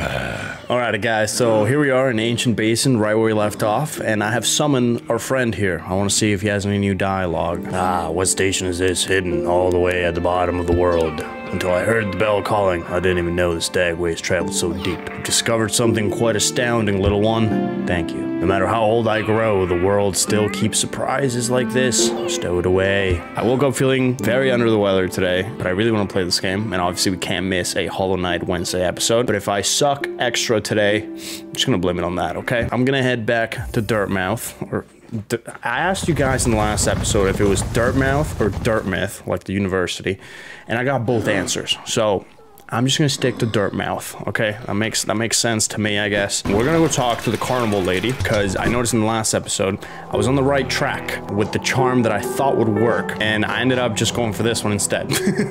Alright, guys, so here we are in Ancient Basin, right where we left off, and I have summoned our friend here. I want to see if he has any new dialogue. Ah, what station is this? Hidden all the way at the bottom of the world. Until I heard the bell calling, I didn't even know the stagways traveled so deep. I've discovered something quite astounding, little one. Thank you. No matter how old I grow, the world still keeps surprises like this stowed away. I woke up feeling very under the weather today, but I really want to play this game, and obviously we can't miss a Hollow Knight Wednesday episode. But if I suck extra today, I'm just gonna blame it on that, okay? I'm gonna head back to Dirtmouth, or I asked you guys in the last episode if it was Dirtmouth or Dartmouth, like the university, and I got both answers. So I'm just gonna stick to Dirtmouth. Okay, that makes that makes sense to me, I guess. We're gonna go talk to the carnival lady because I noticed in the last episode I was on the right track with the charm that I thought would work, and I ended up just going for this one instead.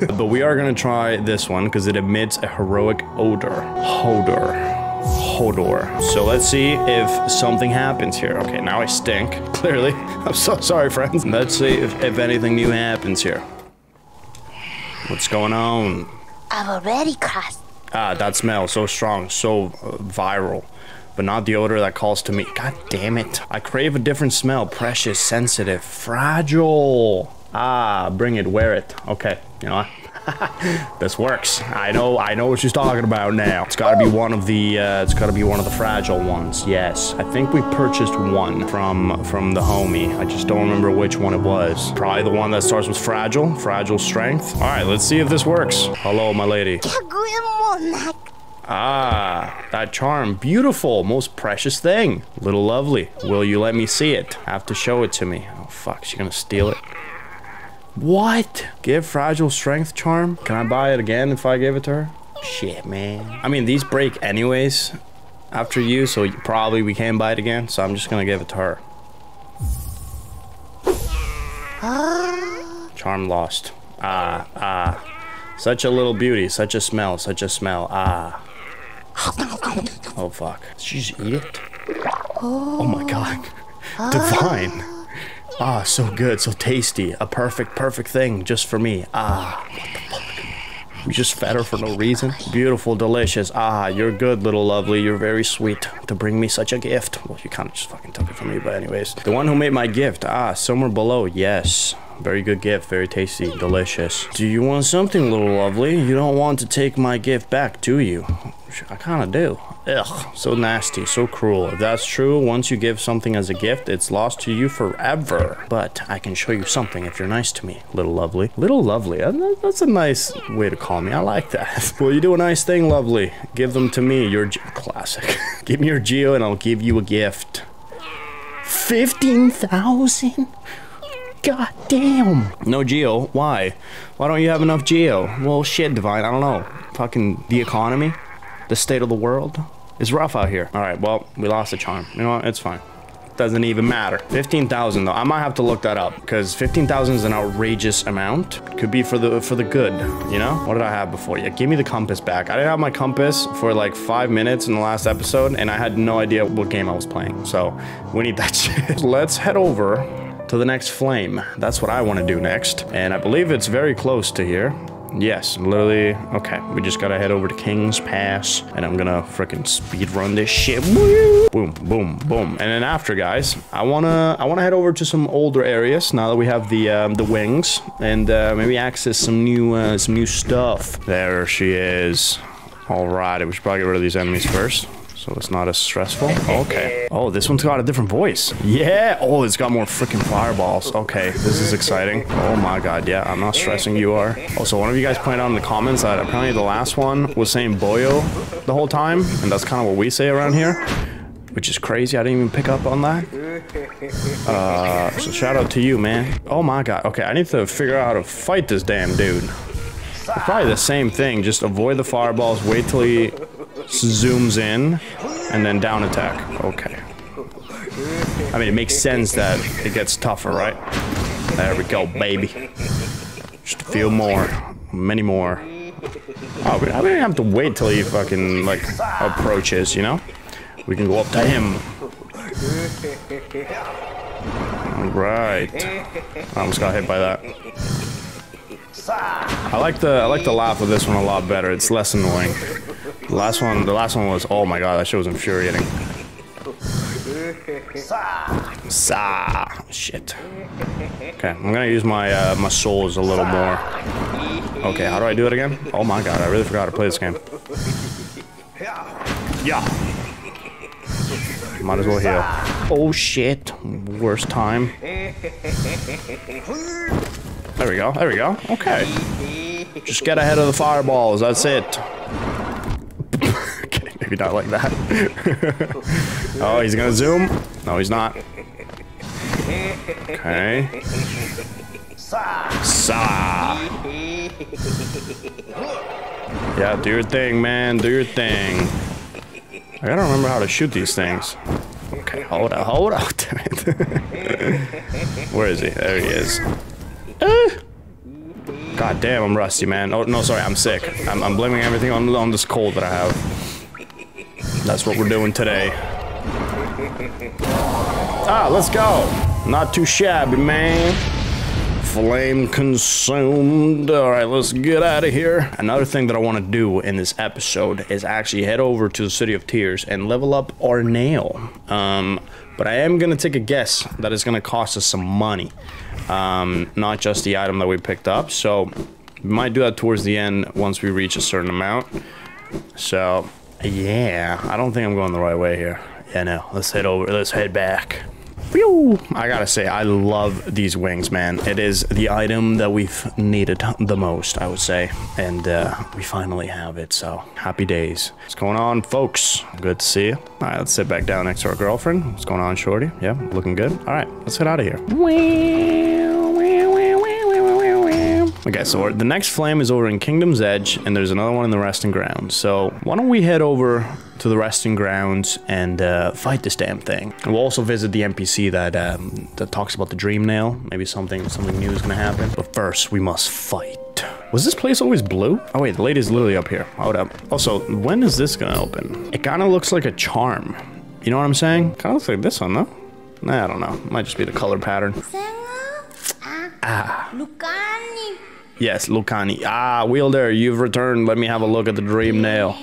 but we are gonna try this one because it emits a heroic odor. Hodor. Hodor. So let's see if something happens here. Okay, now I stink, clearly. I'm so sorry, friends. Let's see if, if anything new happens here. What's going on? I've already crossed. Ah, that smell, so strong, so uh, viral. But not the odor that calls to me. God damn it. I crave a different smell. Precious, sensitive, fragile. Ah, bring it, wear it. Okay, you know what? this works. I know, I know what she's talking about now. It's gotta be one of the, uh, it's gotta be one of the fragile ones. Yes, I think we purchased one from, from the homie. I just don't remember which one it was. Probably the one that starts with fragile, fragile strength. All right, let's see if this works. Hello, my lady. Ah, that charm. Beautiful. Most precious thing. Little lovely. Will you let me see it? Have to show it to me. Oh, fuck. She's gonna steal it. What? Give fragile strength charm? Can I buy it again if I give it to her? Shit, man. I mean, these break anyways after you, so probably we can buy it again. So I'm just gonna give it to her. Charm lost. Ah, ah. Such a little beauty, such a smell, such a smell. Ah. Oh, fuck. Did she just eat it? Oh my god. Divine. Ah, so good, so tasty. A perfect, perfect thing just for me. Ah, what the fuck? We just fed her for no reason. Beautiful, delicious. Ah, you're good, little lovely. You're very sweet to bring me such a gift. Well, you kind of just fucking took it from me, but anyways. The one who made my gift. Ah, somewhere below. Yes. Very good gift. Very tasty. Delicious. Do you want something, little lovely? You don't want to take my gift back, do you? I kind of do. Ugh, so nasty, so cruel. If that's true, once you give something as a gift, it's lost to you forever. But I can show you something if you're nice to me, little lovely. Little lovely, uh, that's a nice way to call me. I like that. Will you do a nice thing, lovely? Give them to me, your classic. give me your geo and I'll give you a gift. 15,000? God damn. No geo. Why? Why don't you have enough geo? Well, shit, Divine. I don't know. Fucking the economy? The state of the world? It's rough out here. All right, well, we lost the charm. You know what? It's fine. Doesn't even matter. 15,000 though. I might have to look that up because 15,000 is an outrageous amount. Could be for the for the good, you know? What did I have before? Yeah, give me the compass back. I didn't have my compass for like five minutes in the last episode and I had no idea what game I was playing. So we need that shit. Let's head over to the next flame. That's what I want to do next. And I believe it's very close to here. Yes, literally. Okay, we just gotta head over to King's Pass, and I'm gonna freaking speed run this shit. Boom, boom, boom. And then after, guys, I wanna I wanna head over to some older areas now that we have the um, the wings, and uh, maybe access some new uh, some new stuff. There she is. All right, we should probably get rid of these enemies first so it's not as stressful. Okay. Oh, this one's got a different voice. Yeah. Oh, it's got more freaking fireballs. Okay, this is exciting. Oh my god, yeah, I'm not stressing, you are. Also, one of you guys pointed out in the comments that apparently the last one was saying boyo the whole time, and that's kind of what we say around here, which is crazy. I didn't even pick up on that. Uh, so shout out to you, man. Oh my god. Okay, I need to figure out how to fight this damn dude. Probably the same thing, just avoid the fireballs, wait till he zooms in, and then down attack. Okay. I mean, it makes sense that it gets tougher, right? There we go, baby. Just a few more. Many more. Oh, I don't have to wait till he fucking, like, approaches, you know? We can go up to him. Alright. I almost got hit by that. I like the I like the laugh of this one a lot better. It's less annoying. The last one, the last one was, oh my god, that shit was infuriating. Sa shit. Okay, I'm gonna use my uh, my souls a little more. Okay, how do I do it again? Oh my god, I really forgot to play this game. Yeah. Might as well heal. Oh shit. Worst time. There we go. There we go. Okay. Just get ahead of the fireballs. That's it. Maybe not like that. oh, he's gonna zoom. No, he's not. Okay. Sa. Yeah, do your thing, man. Do your thing. I gotta remember how to shoot these things. Okay, hold up, hold up, damn it. Where is he? There he is. Uh. God damn, I'm rusty, man. Oh, no, sorry, I'm sick. I'm, I'm blaming everything on, on this cold that I have. That's what we're doing today. Ah, let's go. Not too shabby, man flame consumed. All right, let's get out of here. Another thing that I want to do in this episode is actually head over to the City of Tears and level up our nail. Um, but I am going to take a guess that it's going to cost us some money. Um, not just the item that we picked up. So we might do that towards the end once we reach a certain amount. So yeah, I don't think I'm going the right way here. Yeah, no, let's head over, let's head back. I gotta say, I love these wings, man. It is the item that we've needed the most, I would say. And uh, we finally have it, so happy days. What's going on, folks? Good to see you. All right, let's sit back down next to our girlfriend. What's going on, Shorty? Yeah, looking good. All right, let's get out of here. Okay, so the next flame is over in Kingdom's Edge, and there's another one in the Resting Grounds. So why don't we head over to the Resting Grounds and uh, fight this damn thing? And we'll also visit the NPC that um, that talks about the Dream Nail. Maybe something something new is gonna happen. But first, we must fight. Was this place always blue? Oh wait, the lady's literally up here. Hold up. Also, when is this gonna open? It kind of looks like a charm. You know what I'm saying? Kind of looks like this one though. Nah, I don't know. Might just be the color pattern. Ah. Yes, Lucani. Ah, Wielder, you've returned. Let me have a look at the Dream Nail.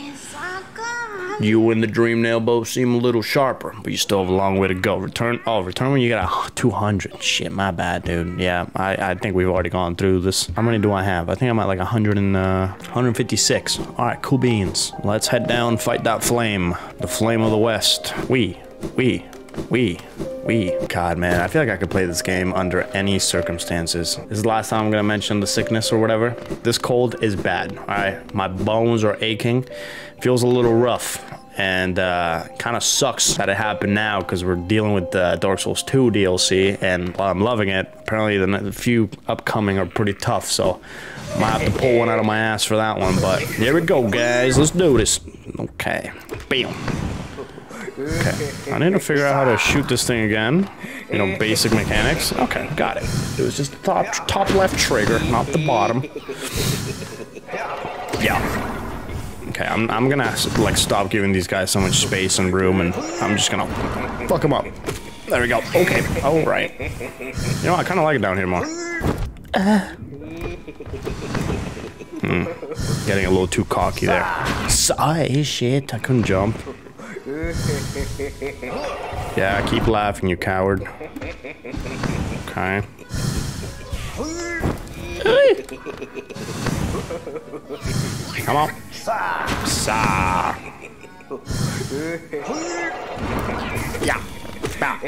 You and the Dream Nail both seem a little sharper, but you still have a long way to go. Return. Oh, return when you get a 200. Shit, my bad, dude. Yeah, I, I think we've already gone through this. How many do I have? I think I'm at like 100 and, uh, 156. All right, cool beans. Let's head down, fight that flame. The flame of the west. We, we, we, we. God, man, I feel like I could play this game under any circumstances. This is the last time I'm gonna mention the sickness or whatever. This cold is bad, all right? My bones are aching. Feels a little rough. And uh, kind of sucks that it happened now because we're dealing with the Dark Souls 2 DLC. And while I'm loving it, apparently the, the few upcoming are pretty tough. So I might have to pull one out of my ass for that one. But here we go, guys. Let's do this. Okay. Bam. Okay, I need to figure out how to shoot this thing again. You know, basic mechanics. Okay, got it. It was just the top, top left trigger, not the bottom. Yeah. Okay, I'm, I'm gonna like stop giving these guys so much space and room, and I'm just gonna fuck them up. There we go. Okay. All right. You know, I kind of like it down here more. Hmm. Getting a little too cocky there. Sigh, shit. I couldn't jump. Yeah, keep laughing, you coward. Okay. Come on. Sa. Yeah. Bah.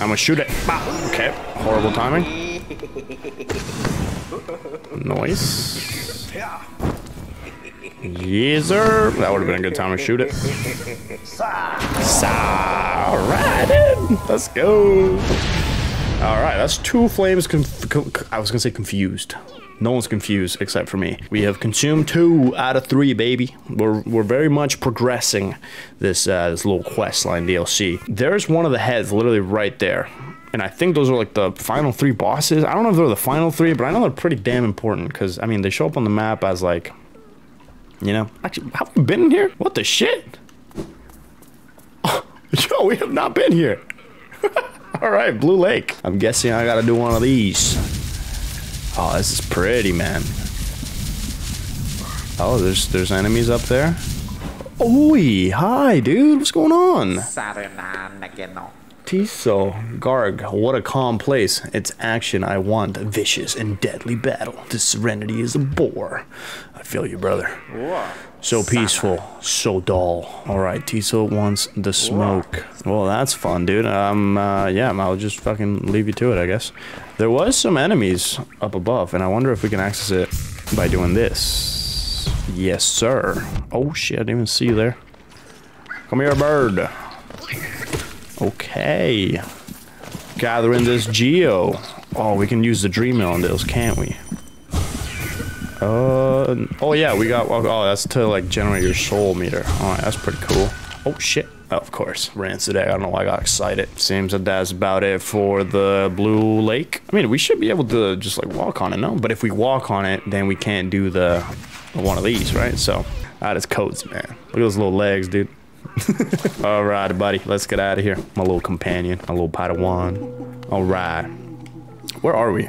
I'm gonna shoot it. Bah. Okay. Horrible timing. Noise. Yes. That would have been a good time to shoot it. All right. Let's go. All right, that's two flames. I was gonna say confused. No one's confused except for me. We have consumed two out of three, baby. We're we're very much progressing this uh, this little quest line DLC. There's one of the heads literally right there. And I think those are like the final three bosses. I don't know if they're the final three, but I know they're pretty damn important because I mean they show up on the map as like you know, actually, have we been in here? What the shit? Oh, yo, we have not been here. All right, Blue Lake. I'm guessing I gotta do one of these. Oh, this is pretty, man. Oh, there's there's enemies up there. Oi, hi, dude. What's going on? Tiso, Garg, what a calm place. It's action I want, a vicious and deadly battle. This serenity is a bore. I feel you, brother. So peaceful, so dull. All right, Tiso wants the smoke. Well, that's fun, dude. Um, uh, yeah, I'll just fucking leave you to it, I guess. There was some enemies up above, and I wonder if we can access it by doing this. Yes, sir. Oh shit, I didn't even see you there. Come here, bird. Okay. Gathering this geo. Oh, we can use the dream on this, can't we? Uh, oh yeah, we got, oh, that's to like generate your soul meter. Alright, that's pretty cool. Oh shit. Oh, of course, Rancid egg. I don't know why I got excited. Seems that that's about it for the blue lake. I mean, we should be able to just like walk on it, no? But if we walk on it, then we can't do the one of these, right? So that is codes, man. Look at those little legs, dude. All right, buddy. Let's get out of here. My little companion, my little Padawan. All right. Where are we?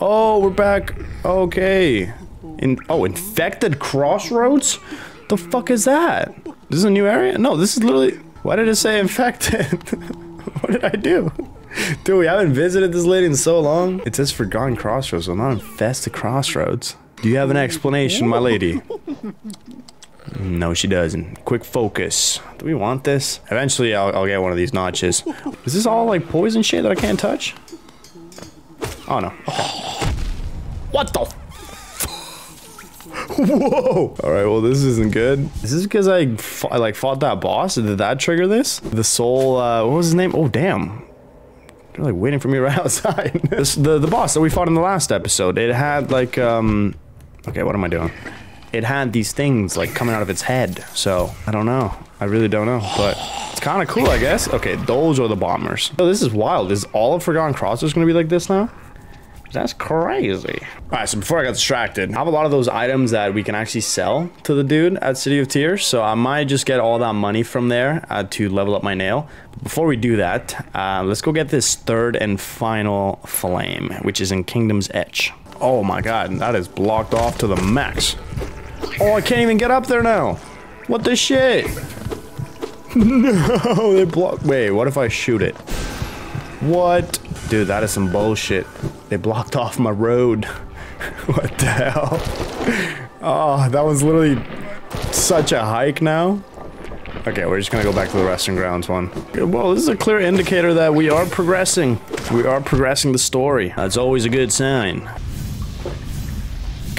Oh, we're back. Okay. In oh, infected crossroads. The fuck is that? This is a new area? No, this is literally. Why did it say infected? what did I do? Dude, we haven't visited this lady in so long. It says forgotten crossroads, so not infested crossroads. Do you have an explanation, my lady? No, she doesn't. Quick focus. Do we want this? Eventually, I'll, I'll get one of these notches. Is this all like poison shit that I can't touch? Oh no. Okay. What the? Whoa! All right, well this isn't good. Is this because I, I like fought that boss? Did that trigger this? The soul. Uh, what was his name? Oh damn! They're like waiting for me right outside. this, the the boss that we fought in the last episode. It had like um. Okay, what am I doing? It had these things like coming out of its head. So I don't know. I really don't know, but it's kind of cool, I guess. Okay, those are the bombers. Oh, this is wild. Is all of Forgotten Crossroads going to be like this now? That's crazy. All right, so before I got distracted, I have a lot of those items that we can actually sell to the dude at City of Tears. So I might just get all that money from there uh, to level up my nail. But before we do that, uh, let's go get this third and final flame, which is in Kingdom's Edge. Oh my god, that is blocked off to the max. Oh, I can't even get up there now. What the shit? no, they blocked. Wait, what if I shoot it? What? Dude, that is some bullshit. They blocked off my road. what the hell? Oh, that was literally such a hike now. Okay, we're just gonna go back to the resting grounds one. Well, this is a clear indicator that we are progressing. We are progressing the story. That's always a good sign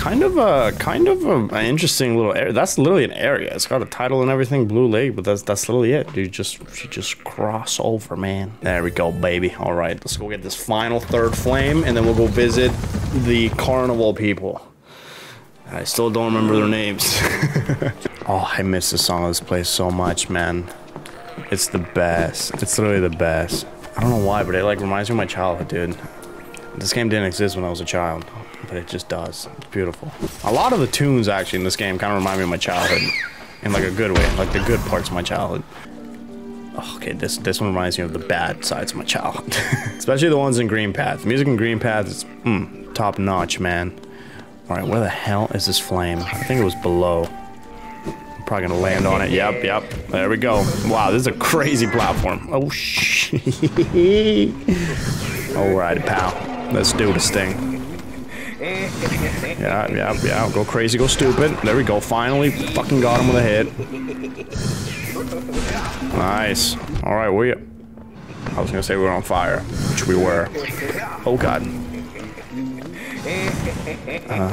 kind of a kind of a, an interesting little area. That's literally an area. It's got a title and everything, Blue Lake, but that's that's literally it. You just you just cross over, man. There we go, baby. All right, let's go get this final third flame, and then we'll go visit the carnival people. I still don't remember their names. oh, I miss the song of this place so much, man. It's the best. It's literally the best. I don't know why, but it like reminds me of my childhood, dude. This game didn't exist when I was a child but it just does. It's beautiful. A lot of the tunes actually in this game kind of remind me of my childhood in like a good way, like the good parts of my childhood. okay, this this one reminds me of the bad sides of my childhood, especially the ones in Green Path. The music in Green Path is mm, top notch, man. All right, where the hell is this flame? I think it was below. I'm probably gonna land on it. Yep, yep. There we go. Wow, this is a crazy platform. Oh shit. All right, pal. Let's do this thing. Yeah, yeah, yeah. Go crazy, go stupid. There we go. Finally, fucking got him with a hit. Nice. All right, we. I was gonna say we were on fire, which we were. Oh god. Uh,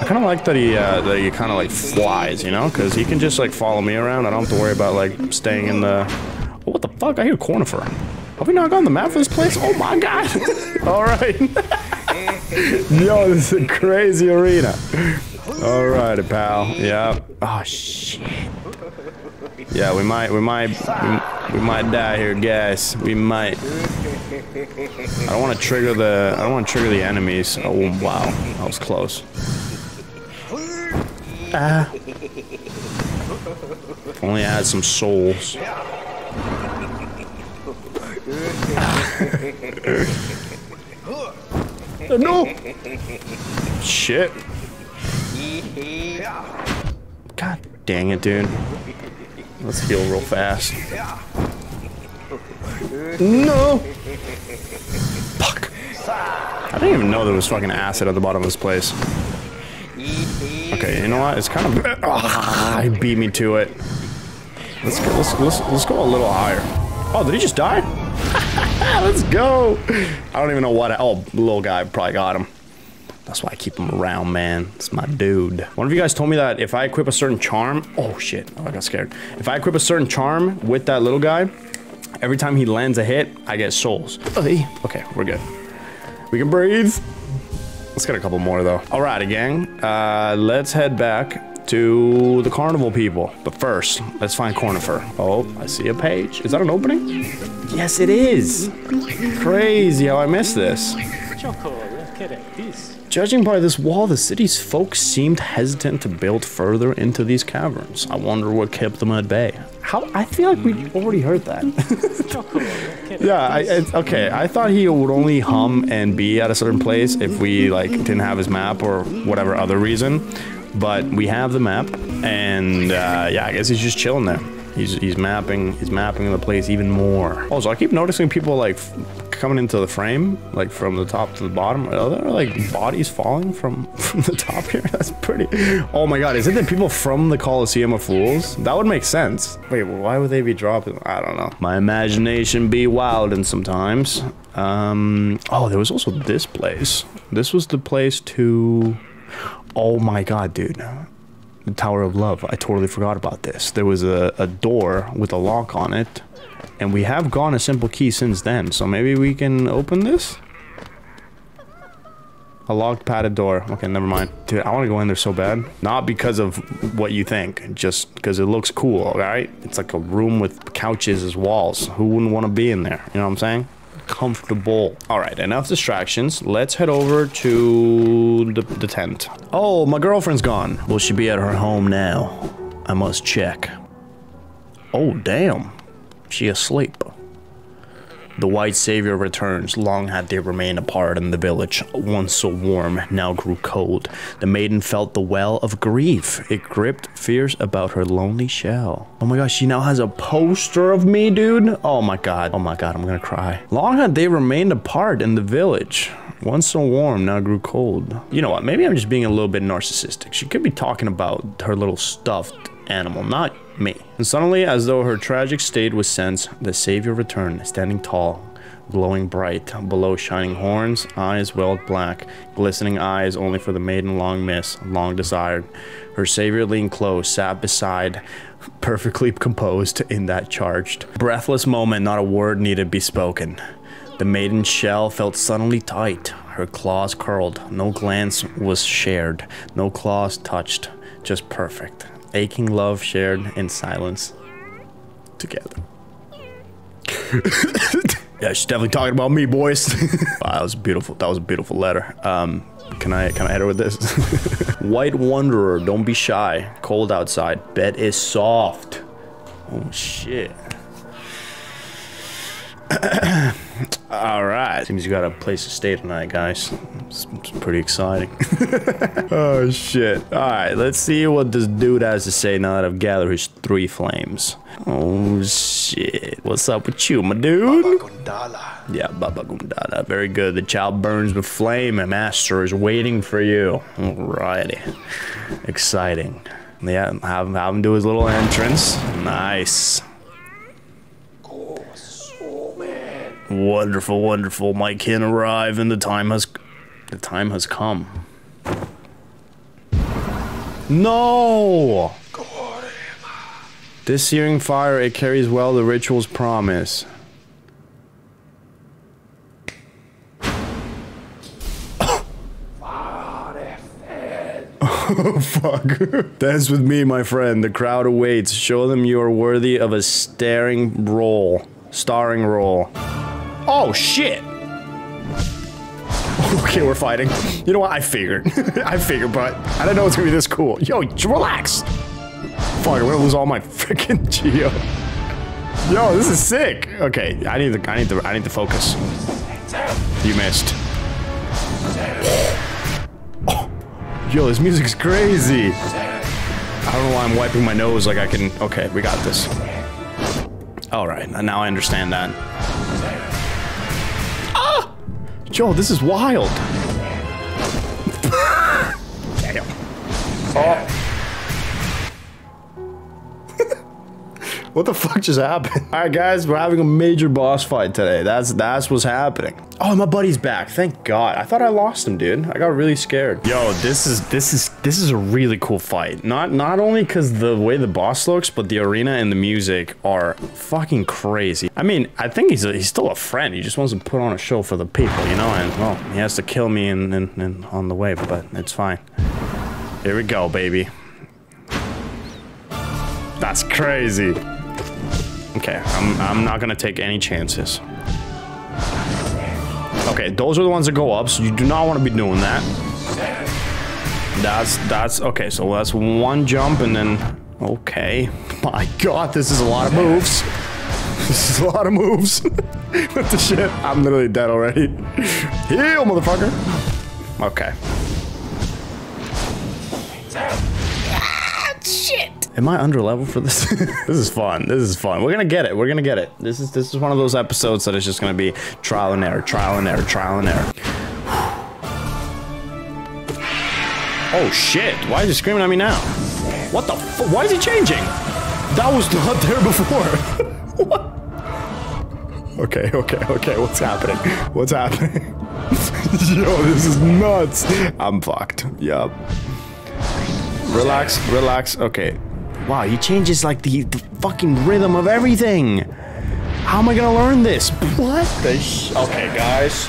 I kind of like that he uh, that he kind of like flies, you know, because he can just like follow me around. I don't have to worry about like staying in the. Oh, what the fuck? I hear Cornifer. Have we not gone the map for this place? Oh my god! All right. Yo, this is a crazy arena. Alright, pal. Yeah. Oh shit. Yeah, we might, we might, we, we might die here, guys. We might. I don't want to trigger the, I don't want to trigger the enemies. Oh wow, that was close. Ah. Only I had some souls. No! Shit. God dang it, dude. Let's heal real fast. No! Fuck. I didn't even know there was fucking acid at the bottom of this place. Okay, you know what? It's kind of... Ah, he beat me to it. Let's go, let's, let's, let's go a little higher. Oh, did he just die? let's go! I don't even know what... Oh, little guy probably got him. That's why I keep him around, man. It's my dude. One of you guys told me that if I equip a certain charm... Oh, shit. Oh, I got scared. If I equip a certain charm with that little guy, every time he lands a hit, I get souls. Okay, we're good. We can breathe. Let's get a couple more, though. All right, gang. Uh, let's head back to the carnival people. But first, let's find Cornifer. Oh, I see a page. Is that an opening? Yes, it is. Crazy how I missed this. Choco, look at this. Judging by this wall, the city's folks seemed hesitant to build further into these caverns. I wonder what kept them at bay. How? I feel like we already heard that. Choco, look at yeah, I, I, okay. I thought he would only hum and be at a certain place if we like didn't have his map or whatever other reason. But we have the map, and uh, yeah, I guess he's just chilling there. He's, he's mapping he's mapping the place even more. Also, I keep noticing people like coming into the frame, like from the top to the bottom. Are there like bodies falling from from the top here? That's pretty. Oh my god, is it the people from the Colosseum of Fools? That would make sense. Wait, why would they be dropping? I don't know. My imagination be wild and sometimes. Um. Oh, there was also this place. This was the place to. Oh my god, dude. The Tower of Love. I totally forgot about this. There was a, a door with a lock on it. And we have gone a simple key since then. So maybe we can open this? A locked padded door. Okay, never mind. Dude, I want to go in there so bad. Not because of what you think. Just because it looks cool, alright? It's like a room with couches as walls. Who wouldn't want to be in there? You know what I'm saying? Comfortable. All right, enough distractions. Let's head over to the, the tent. Oh, my girlfriend's gone. Will she be at her home now? I must check. Oh, damn. She asleep. The white savior returns. Long had they remained apart in the village. Once so warm, now grew cold. The maiden felt the well of grief. It gripped fierce about her lonely shell. Oh my gosh, she now has a poster of me, dude. Oh my god. Oh my god, I'm gonna cry. Long had they remained apart in the village. Once so warm, now grew cold. You know what? Maybe I'm just being a little bit narcissistic. She could be talking about her little stuffed animal, not me. And suddenly, as though her tragic state was sensed, the savior returned, standing tall, glowing bright, below shining horns, eyes welled black, glistening eyes only for the maiden long missed, long desired. Her savior leaned close, sat beside, perfectly composed in that charged. Breathless moment, not a word needed be spoken. The maiden's shell felt suddenly tight. Her claws curled. No glance was shared. No claws touched. Just perfect aching love shared in silence together. yeah, she's definitely talking about me, boys. wow, that was beautiful. That was a beautiful letter. Um, can I can I hit her with this? White wanderer, don't be shy. Cold outside. Bed is soft. Oh shit. All right. Seems you got a place to stay tonight, guys. It's, it's pretty exciting. oh, shit. All right, let's see what this dude has to say now that I've gathered his three flames. Oh, shit. What's up with you, my dude? Baba Gundala. Yeah, Baba Gundala. Very good. The child burns with flame and master is waiting for you. Alrighty. Exciting. Yeah, have, have him do his little entrance. Nice. Wonderful, wonderful. My kin arrive, and the time has, the time has come. No! This searing fire, it carries well the ritual's promise. Oh, fuck. Dance with me, my friend. The crowd awaits. Show them you are worthy of a staring role. Starring role. Oh, shit. Okay, we're fighting. You know what? I figured. I figured, but I didn't know it's gonna be this cool. Yo, relax. Fuck, I'm gonna lose all my freaking geo. Yo, this is sick. Okay, I need to, I need to, I need to focus. You missed. Oh, Yo, this music's crazy. I don't know why I'm wiping my nose like I can. Okay, we got this. All right, now I understand that. Yo, this is wild. Damn. Oh. What the fuck just happened? All right, guys, we're having a major boss fight today. That's that's what's happening. Oh, my buddy's back. Thank God. I thought I lost him, dude. I got really scared. Yo, this is this is this is a really cool fight. Not not only because the way the boss looks, but the arena and the music are fucking crazy. I mean, I think he's a, he's still a friend. He just wants to put on a show for the people, you know. And well, he has to kill me and and, and on the way, but it's fine. Here we go, baby. That's crazy. Okay, I'm, I'm not gonna take any chances. Okay, those are the ones that go up, so you do not want to be doing that. That's, that's, okay, so that's one jump and then, okay. My god, this is a lot of moves. This is a lot of moves. what the shit? I'm literally dead already. Heal, motherfucker. Okay. Am I under level for this? this is fun. This is fun. We're gonna get it. We're gonna get it. This is this is one of those episodes that is just gonna be trial and error, trial and error, trial and error. Oh shit! Why is he screaming at me now? What the? Why is he changing? That was not there before. what? Okay, okay, okay. What's happening? What's happening? Yo, this is nuts. I'm fucked. Yup. Relax, relax. Okay, Wow, he changes like the, the fucking rhythm of everything. How am I gonna learn this? What the Okay, guys.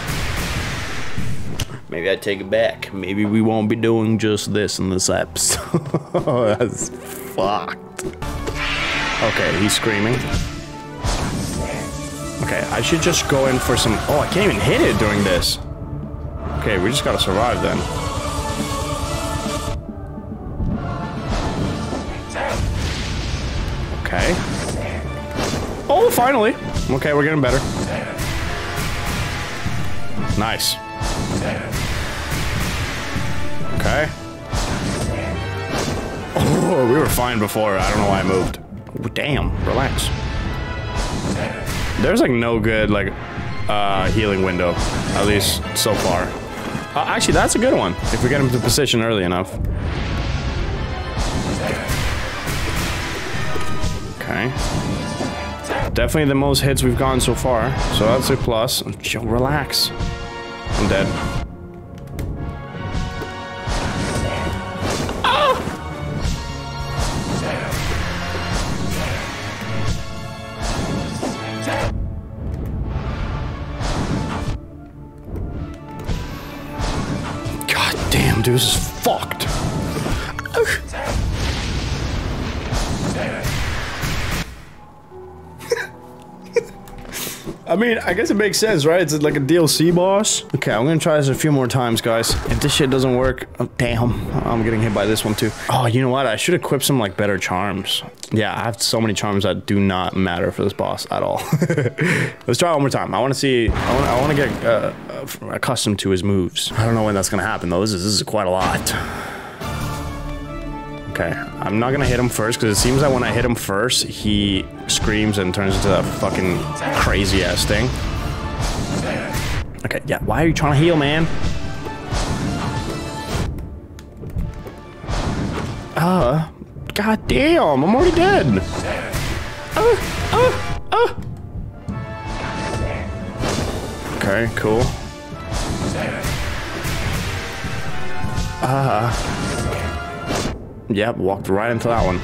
Maybe I take it back. Maybe we won't be doing just this in this episode. That's fucked. Okay, he's screaming. Okay, I should just go in for some- Oh, I can't even hit it during this. Okay, we just gotta survive then. Okay. Oh, finally. Okay, we're getting better. Nice. Okay. Oh, we were fine before. I don't know why I moved. Oh, damn, relax. There's like no good like uh, healing window, at least so far. Uh, actually, that's a good one if we get him to position early enough. Okay. Definitely the most hits we've gotten so far. So that's a plus. Yo, relax. I'm dead. Ah! God damn, dude, this is fucked. I mean, I guess it makes sense, right? It's like a DLC boss. Okay, I'm gonna try this a few more times, guys. If this shit doesn't work, oh, damn. I'm getting hit by this one too. Oh, you know what? I should equip some like better charms. Yeah, I have so many charms that do not matter for this boss at all. Let's try one more time. I want to see, I want to get uh, accustomed to his moves. I don't know when that's gonna happen though. This is, this is quite a lot. Okay, I'm not gonna hit him first because it seems that when I hit him first, he screams and turns into that fucking crazy ass thing. Okay, yeah, why are you trying to heal, man? Uh, god damn, I'm already dead. Uh, uh, uh. Okay, cool. Uh, Yep, walked right into that one.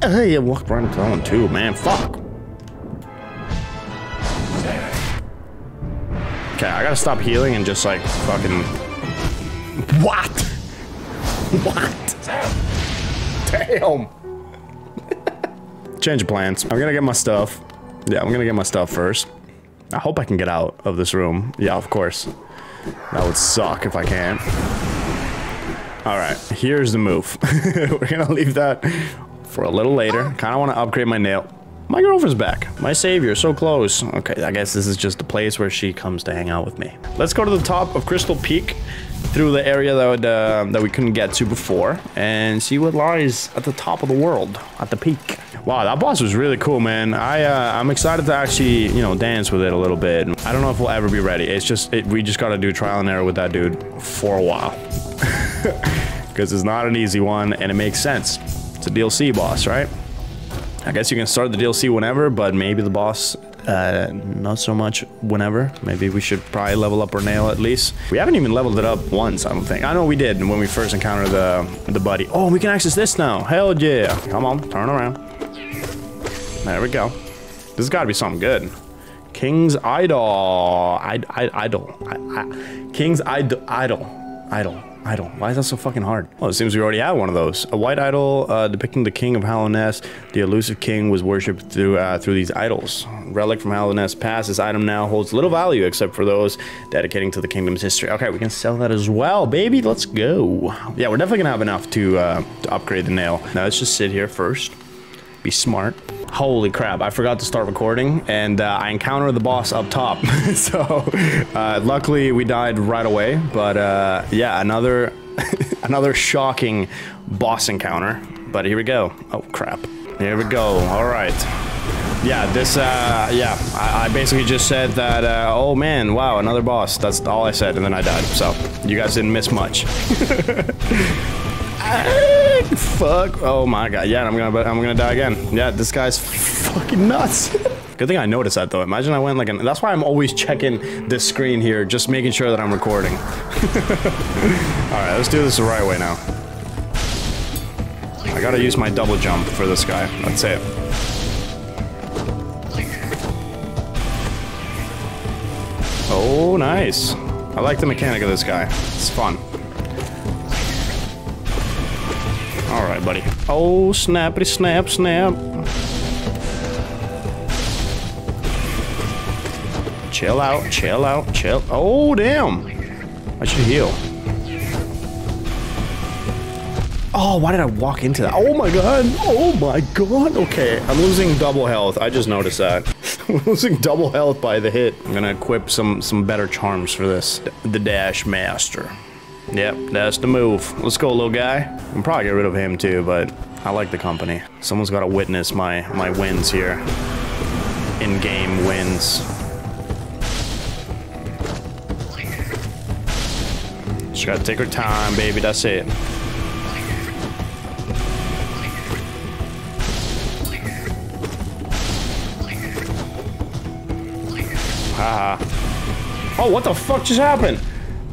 Hey, I walked right into that one too, man. Fuck. Okay, I gotta stop healing and just like fucking. What? What? Damn. Change of plans. I'm gonna get my stuff. Yeah, I'm gonna get my stuff first. I hope I can get out of this room. Yeah, of course. That would suck if I can't. All right, here's the move. We're gonna leave that for a little later. Kind of want to upgrade my nail. My girlfriend's back. My savior, so close. Okay, I guess this is just a place where she comes to hang out with me. Let's go to the top of Crystal Peak through the area that would, uh, that we couldn't get to before and see what lies at the top of the world, at the peak. Wow, that boss was really cool, man. I uh, I'm excited to actually you know dance with it a little bit. I don't know if we'll ever be ready. It's just it, we just got to do trial and error with that dude for a while because it's not an easy one and it makes sense. It's a DLC boss, right? I guess you can start the DLC whenever, but maybe the boss uh, not so much whenever. Maybe we should probably level up our nail at least. We haven't even leveled it up once, I don't think. I know we did when we first encountered the, the buddy. Oh, we can access this now. Hell yeah. Come on, turn around. There we go. This has got to be something good. King's Idol. I, I, idol. I, I, King's Idol. Idol. Idol. Idol. Why is that so fucking hard? Well, it seems we already have one of those. A white idol uh, depicting the king of Hallownest. The elusive king was worshipped through uh, through these idols. Relic from Hallownest past. This item now holds little value except for those dedicating to the kingdom's history. Okay, we can sell that as well, baby. Let's go. Yeah, we're definitely gonna have enough to, uh, to upgrade the nail. Now let's just sit here first. Be smart. Holy crap, I forgot to start recording and uh, I encountered the boss up top. so uh, luckily we died right away. But uh, yeah, another another shocking boss encounter. But here we go. Oh crap. Here we go. All right. Yeah, this, uh, yeah, I, I basically just said that, uh, oh man, wow, another boss. That's all I said, and then I died. So, you guys didn't miss much. Fuck. Oh my god. Yeah, I'm gonna I'm gonna die again. Yeah, this guy's fucking nuts. Good thing I noticed that though. Imagine I went like an that's why I'm always checking this screen here, just making sure that I'm recording. Alright, let's do this the right way now. I gotta use my double jump for this guy. That's it. Oh, nice. I like the mechanic of this guy. It's fun. Alright, buddy. Oh, snappity snap snap. Chill out, chill out, chill. Oh, damn. I should heal. Oh, why did I walk into that? Oh my god. Oh my god. Okay, I'm losing double health. I just noticed that. I'm losing double health by the hit. I'm gonna equip some some better charms for this. The Dash Master. Yep, that's the move. Let's go, little guy. I'm probably get rid of him too, but I like the company. Someone's got to witness my my wins here. In-game wins. Just gotta take her time, baby. That's it. Haha. Oh, what the fuck just happened?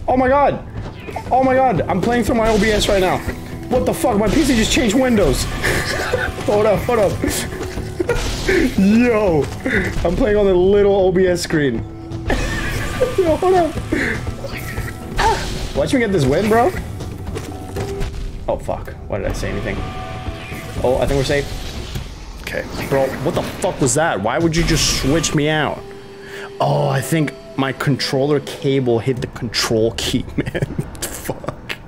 Oh my god. Oh my god, I'm playing through my OBS right now. What the fuck? My PC just changed windows. hold up, hold up. Yo, I'm playing on the little OBS screen. Yo, hold up. Watch me get this win, bro. Oh, fuck. Why did I say anything? Oh, I think we're safe. Okay. Bro, what the fuck was that? Why would you just switch me out? Oh, I think my controller cable hit the control key, man.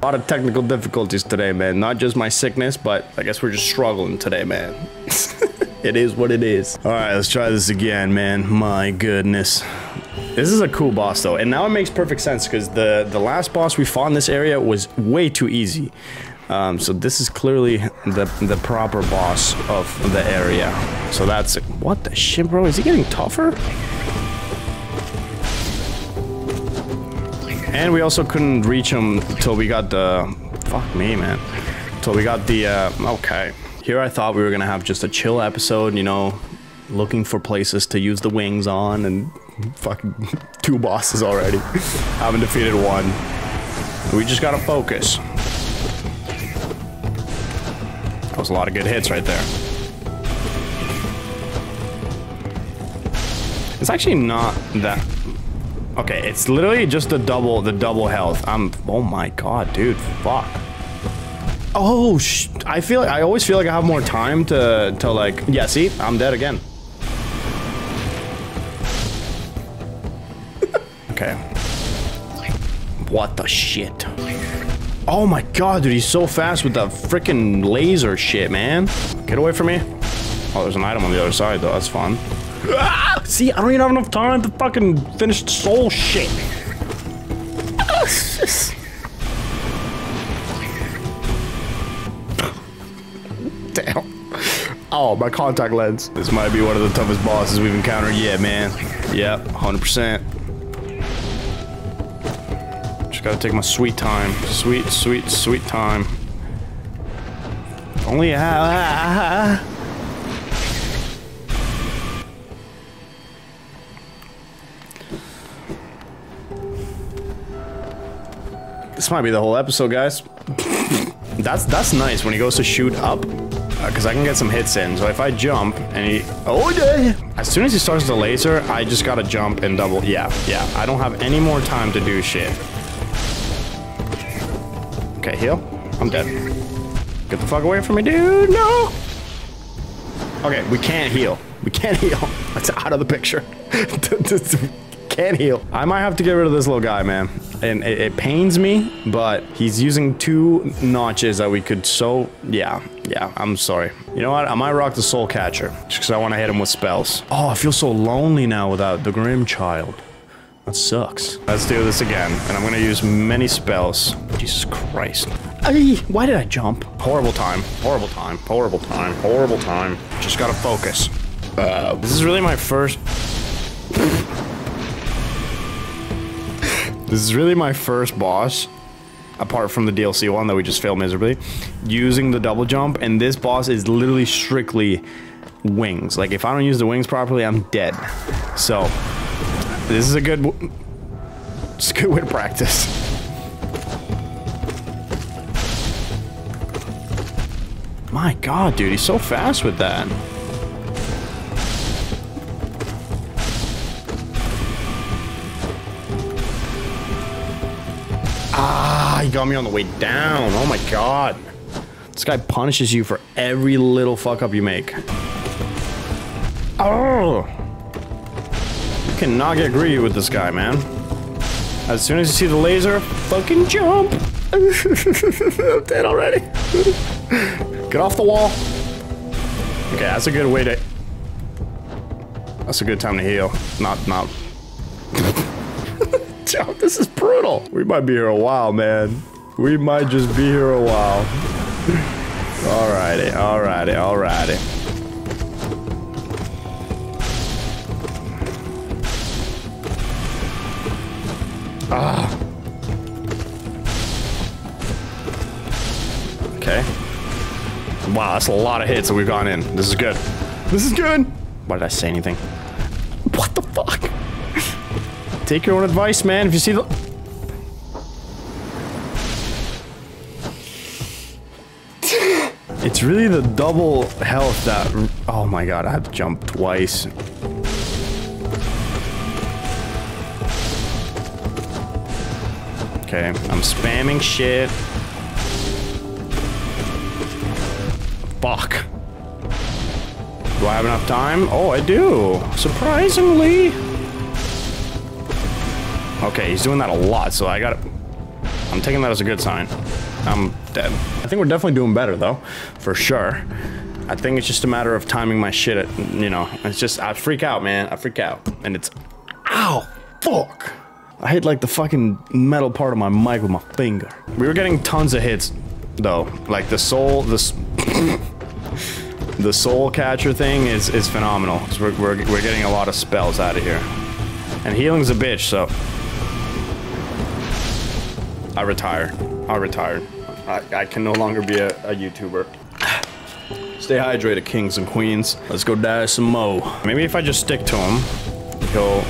A lot of technical difficulties today, man. Not just my sickness, but I guess we're just struggling today, man. it is what it is. All right, let's try this again, man. My goodness. This is a cool boss, though. And now it makes perfect sense, because the, the last boss we fought in this area was way too easy. Um, so this is clearly the the proper boss of the area. So that's. What the shit, bro? Is he getting tougher? And we also couldn't reach him until we got the... Fuck me, man. Until we got the... Uh, okay. Here I thought we were gonna have just a chill episode, you know, looking for places to use the wings on and fucking two bosses already. Haven't defeated one. We just gotta focus. That was a lot of good hits right there. It's actually not that Okay, it's literally just the double, the double health. I'm, oh my god, dude, fuck. Oh, sh I feel like, I always feel like I have more time to, to like, yeah, see, I'm dead again. okay. What the shit? Oh my god, dude, he's so fast with the freaking laser shit, man. Get away from me. Oh, there's an item on the other side, though. That's fun. See, I don't even have enough time to fucking finish the soul shit. Damn. Oh, my contact lens. This might be one of the toughest bosses we've encountered yet, man. Yep, 100%. Just gotta take my sweet time. Sweet, sweet, sweet time. Only a half. Might be the whole episode, guys. that's that's nice when he goes to shoot up, because uh, I can get some hits in. So if I jump and he, oh yeah, as soon as he starts the laser, I just gotta jump and double. Yeah, yeah. I don't have any more time to do shit. Okay, heal. I'm dead. Get the fuck away from me, dude. No. Okay, we can't heal. We can't heal. That's out of the picture. can't heal. I might have to get rid of this little guy, man. And it, it, pains me, but he's using two notches that we could so... Yeah, yeah, I'm sorry. You know what? I might rock the Soul Catcher, just because I want to hit him with spells. Oh, I feel so lonely now without the Grimmchild. That sucks. Let's do this again, and I'm gonna use many spells. Jesus Christ. Ay, why did I jump? Horrible time, horrible time, horrible time, horrible time. Just gotta focus. Uh, this is really my first... This is really my first boss, apart from the DLC one that we just failed miserably, using the double jump, and this boss is literally strictly wings. Like, if I don't use the wings properly, I'm dead. So, this is a good... It's a good way to practice. My god, dude, he's so fast with that. He got me on the way down. Oh my god. This guy punishes you for every little fuck up you make. Oh! You cannot get greedy with this guy, man. As soon as you see the laser, fucking jump! I'm dead already. Get off the wall. Okay, that's a good way to... That's a good time to heal. Not, not... this is brutal. We might be here a while, man. We might just be here a while. alrighty, alrighty, alrighty. Ah. Okay. Wow, that's a lot of hits that we've gone in. This is good. This is good. Why did I say anything? Take your own advice, man. If you see the... it's really the double health that... Oh my god, I have to jump twice. Okay, I'm spamming shit. Fuck. Do I have enough time? Oh, I do. Surprisingly. Okay, he's doing that a lot, so I got I'm taking that as a good sign. I'm dead. I think we're definitely doing better, though. For sure. I think it's just a matter of timing my shit at, you know, it's just, I freak out, man. I freak out. And it's, ow, fuck. I hit like the fucking metal part of my mic with my finger. We were getting tons of hits, though. Like the soul, this, the soul catcher thing is, is phenomenal. We're, we're, we're getting a lot of spells out of here. And healing's a bitch, so I retire. I retired. I, I can no longer be a, a YouTuber. Stay hydrated, kings and queens. Let's go die some mo. Maybe if I just stick to him, he'll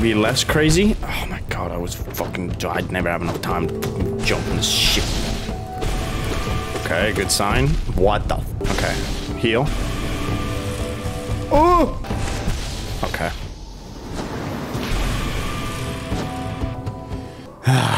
be less crazy. Oh my god, I was fucking... I'd never have enough time to jump in this shit. Okay, good sign. What the... Okay. Heal. Oh! Okay.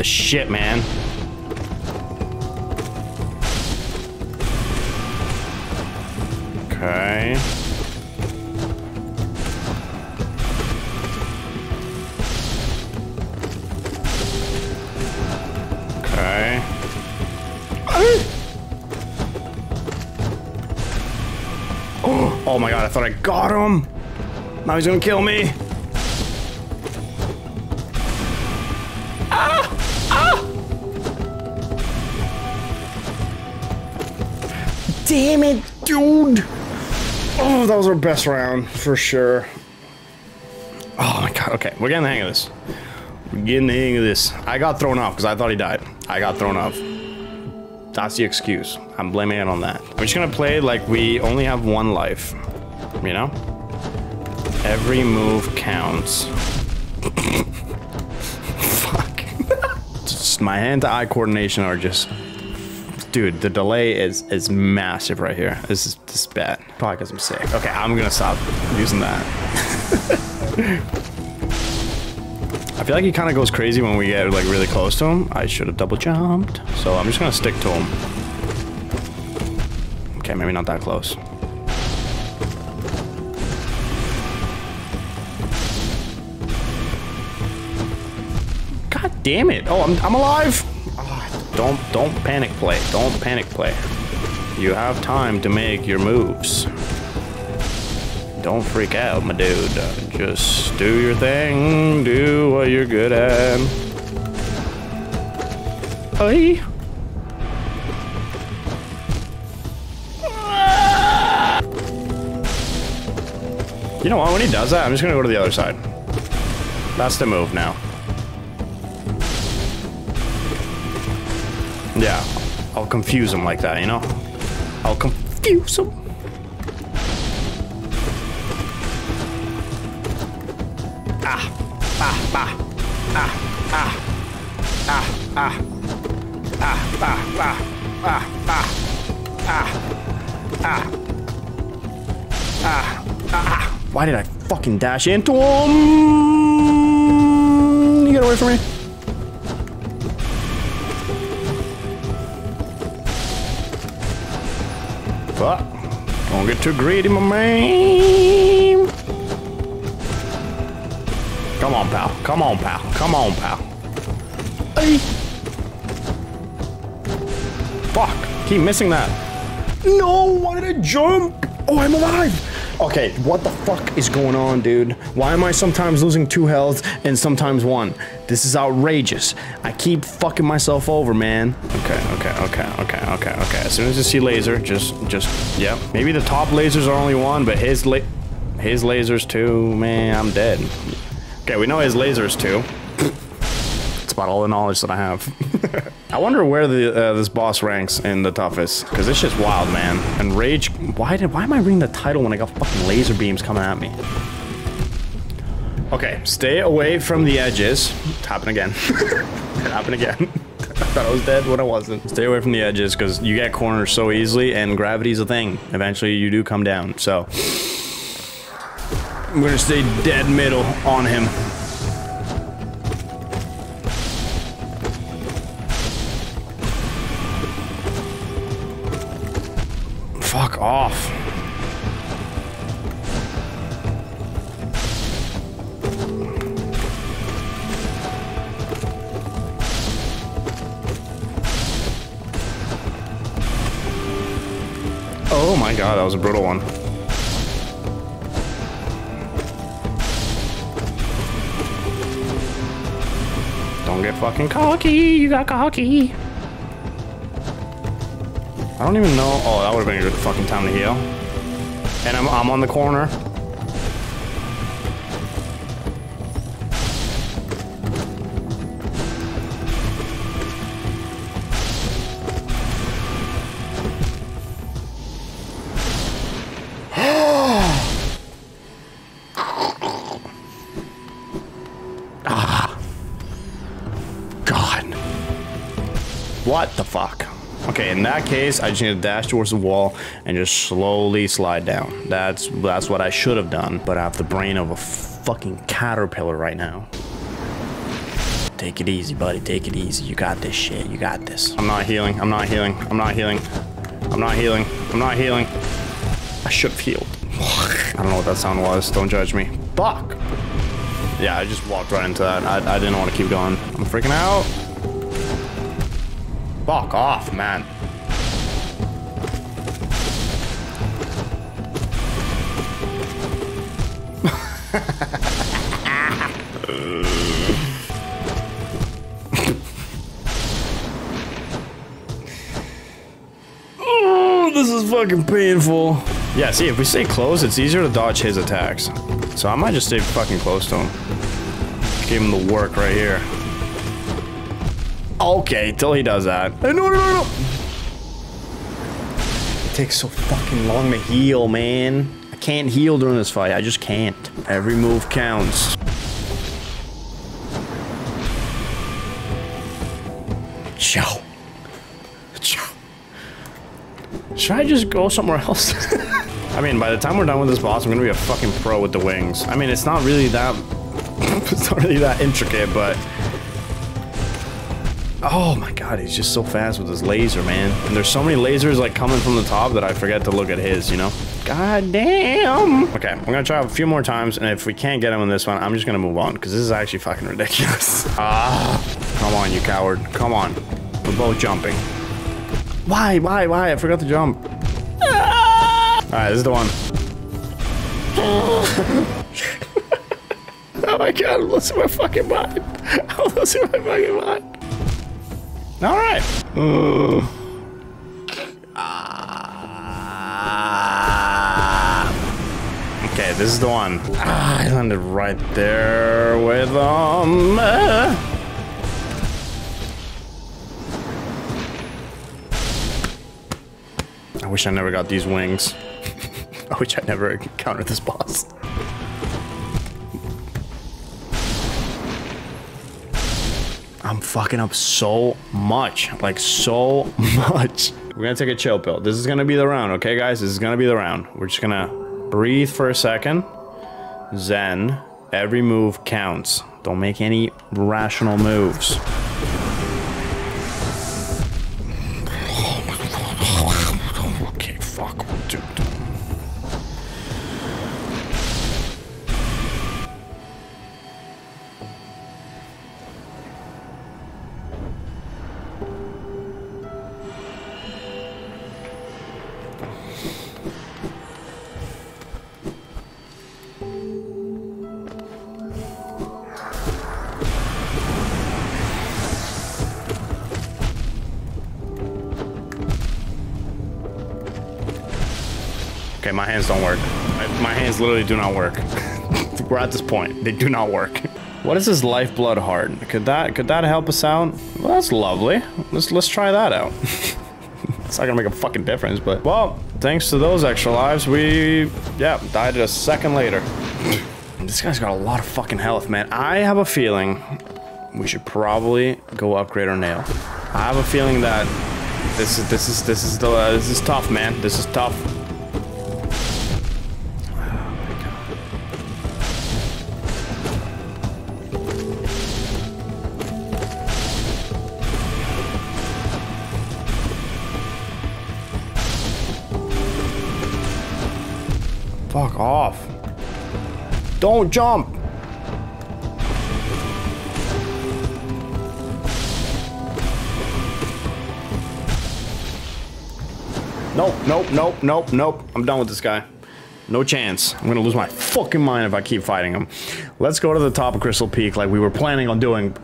the shit, man. Okay. Okay. Oh, oh my god, I thought I got him. Now he's gonna kill me. Best round for sure. Oh my god, okay, we're getting the hang of this. We're getting the hang of this. I got thrown off because I thought he died. I got thrown off. That's the excuse. I'm blaming it on that. We're just gonna play like we only have one life. You know? Every move counts. Fuck. just my hand-to-eye coordination are just dude, the delay is is massive right here. This is this is bad. Probably because I'm sick. Okay, I'm gonna stop using that. I feel like he kind of goes crazy when we get like really close to him. I should have double jumped. So I'm just gonna stick to him. Okay, maybe not that close. God damn it. Oh, I'm, I'm alive. Don't, don't panic play. Don't panic play. You have time to make your moves. Don't freak out, my dude. Just do your thing. Do what you're good at. Hey. You know what? When he does that, I'm just gonna go to the other side. That's the move now. Yeah, I'll confuse him like that, you know? I'll confuse him. Ah, ah, ah, ah, ah, ah, ah, ah, ah, ah, ah, ah, ah, ah, ah. Why did I fucking dash into him? You get away from me. But don't get too greedy, my man. Come on, pal. Come on, pal. Come on, pal. Hey. Fuck. Keep missing that. No, why did I jump? Oh, I'm alive. Okay, what the fuck is going on, dude? Why am I sometimes losing two health and sometimes one? This is outrageous. I keep fucking myself over, man. Okay, okay, okay, okay, okay, okay. As soon as you see laser, just, just, yep. Maybe the top lasers are only one, but his la his lasers too, man, I'm dead. Okay, we know his lasers too. That's about all the knowledge that I have. I wonder where the uh, this boss ranks in the toughest, because it's just wild, man. Enraged, why did why am I reading the title when I got fucking laser beams coming at me? Okay, stay away from the edges. It's happened again. it happened again. I thought I was dead when I wasn't. Stay away from the edges, because you get cornered so easily, and gravity's a thing. Eventually, you do come down, so... I'm gonna stay dead middle on him. God, that was a brutal one. Don't get fucking cocky, you got cocky. I don't even know. Oh, that would have been a good fucking time to heal. And I'm, I'm on the corner. Case, I just need to dash towards the wall and just slowly slide down. That's that's what I should have done, but I have the brain of a fucking caterpillar right now. Take it easy, buddy. Take it easy. You got this shit. You got this. I'm not healing. I'm not healing. I'm not healing. I'm not healing. I'm not healing. I should have healed. I don't know what that sound was. Don't judge me. Fuck. Yeah, I just walked right into that. I, I didn't want to keep going. I'm freaking out. Fuck off, man. Oh, this is fucking painful. Yeah, see, if we stay close, it's easier to dodge his attacks. So I might just stay fucking close to him. Give him the work right here. Okay, till he does that. Hey, no, no, no, no! It takes so fucking long to heal, man. I can't heal during this fight. I just can't. Every move counts. Chow. Chow. Should I just go somewhere else? I mean, by the time we're done with this boss, I'm gonna be a fucking pro with the wings. I mean, it's not really that... it's not really that intricate, but... Oh my god, he's just so fast with his laser, man. And there's so many lasers, like, coming from the top that I forget to look at his, you know? God damn! Okay, I'm gonna try a few more times, and if we can't get him in this one, I'm just gonna move on, because this is actually fucking ridiculous. Ah! Come on, you coward. Come on. We're both jumping. Why? Why? Why? I forgot to jump. Alright, this is the one. oh my god, I'm losing my fucking mind. I'm losing my fucking mind. Alright. Okay, this is the one. Ah, I landed right there with um. uh. I wish I never got these wings. I wish I never encountered this boss. I'm fucking up so much. Like, so much. We're gonna take a chill pill. This is gonna be the round, okay, guys? This is gonna be the round. We're just gonna breathe for a second. Zen. Every move counts. Don't make any rational moves. Do not work. We're at this point. They do not work. What is this lifeblood heart? Could that could that help us out? Well, that's lovely. Let's let's try that out. it's not gonna make a fucking difference, but well, thanks to those extra lives, we yeah died a second later. this guy's got a lot of fucking health, man. I have a feeling we should probably go upgrade our nail. I have a feeling that this is this is this is the uh, this is tough, man. This is tough. Jump. Nope, nope, nope, nope, nope. I'm done with this guy. No chance. I'm gonna lose my fucking mind if I keep fighting him. Let's go to the top of Crystal Peak like we were planning on doing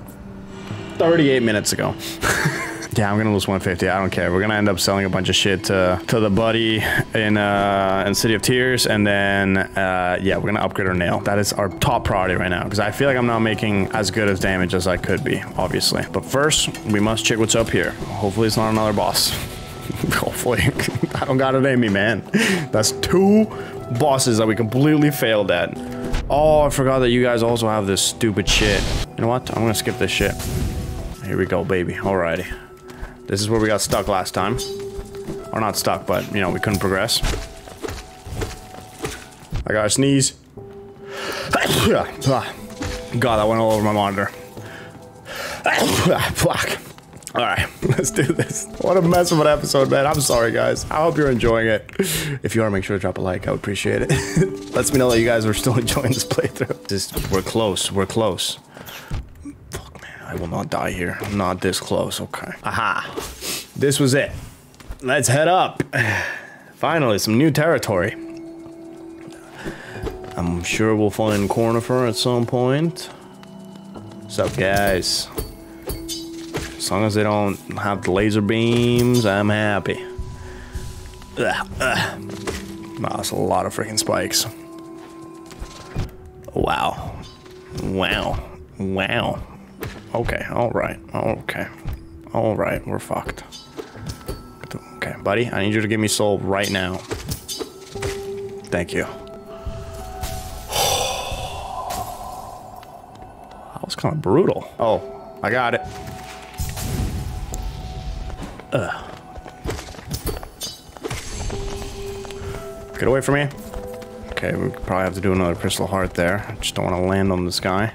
38 minutes ago. yeah, I'm gonna lose 150. I don't care. We're gonna end up selling a bunch of shit to, to the buddy in uh, in City of Tears, and then uh, yeah, we're gonna upgrade our nail. That is our top priority right now because I feel like I'm not making as good as damage as I could be, obviously. But first, we must check what's up here. Hopefully, it's not another boss. Hopefully, I don't got it in me, man. That's two bosses that we completely failed at. Oh, I forgot that you guys also have this stupid shit. You know what? I'm gonna skip this shit. Here we go, baby. Alrighty. This is where we got stuck last time. Or not stuck, but, you know, we couldn't progress. I gotta sneeze. God, that went all over my monitor. Fuck. Alright, let's do this. What a mess of an episode, man. I'm sorry, guys. I hope you're enjoying it. If you are, make sure to drop a like. I would appreciate it. Lets me know that you guys are still enjoying this playthrough. Just, we're close. We're close. I will not die here. I'm not this close. Okay. Aha. This was it. Let's head up. Finally, some new territory. I'm sure we'll find Cornifer at some point. What's up, guys? As long as they don't have the laser beams, I'm happy. Ugh, ugh. Wow, that's a lot of freaking spikes. Wow. Wow. Wow. Okay, alright. Okay. Alright, we're fucked. Okay, buddy, I need you to give me soul right now. Thank you. That was kind of brutal. Oh, I got it. Ugh. Get away from me. Okay, we probably have to do another crystal heart there. I just don't want to land on this guy.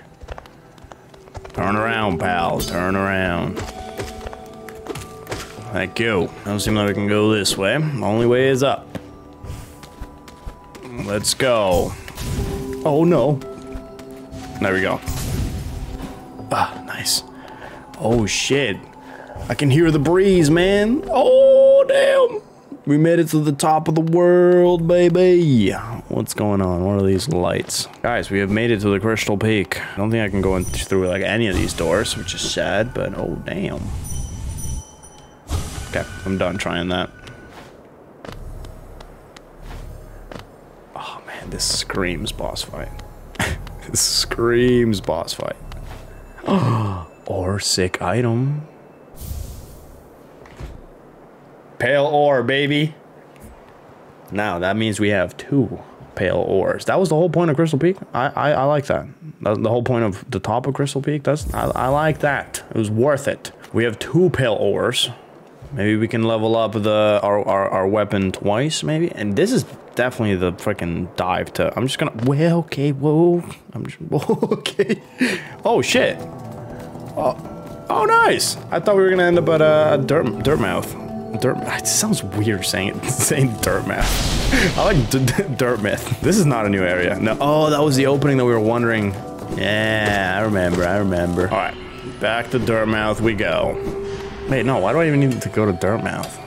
Turn around, pal. Turn around. Thank you. Don't seem like we can go this way. Only way is up. Let's go. Oh no. There we go. Ah, nice. Oh shit. I can hear the breeze, man. Oh, damn. We made it to the top of the world, baby. What's going on? What are these lights? Guys, we have made it to the Crystal Peak. I don't think I can go in through like any of these doors, which is sad, but oh, damn. Okay, I'm done trying that. Oh man, this screams boss fight. this screams boss fight. or sick item. Pale ore, baby. Now, that means we have two pale ores. That was the whole point of Crystal Peak. I, I, I like that. The, whole point of the top of Crystal Peak. That's I, I like that. It was worth it. We have two pale ores. Maybe we can level up the our, our, our weapon twice, maybe. And this is definitely the freaking dive to. I'm just gonna. Well, okay, whoa. I'm just. Whoa, okay. Oh shit. Oh, oh, nice. I thought we were gonna end up at a uh, dirt Dirtmouth. Dirt. It sounds weird saying it. Saying Dirtmouth. I like dirt myth. This is not a new area. No. Oh, that was the opening that we were wondering. Yeah, I remember. I remember. All right, back to Dirtmouth we go. Wait, no, why do I even need to go to Dirtmouth?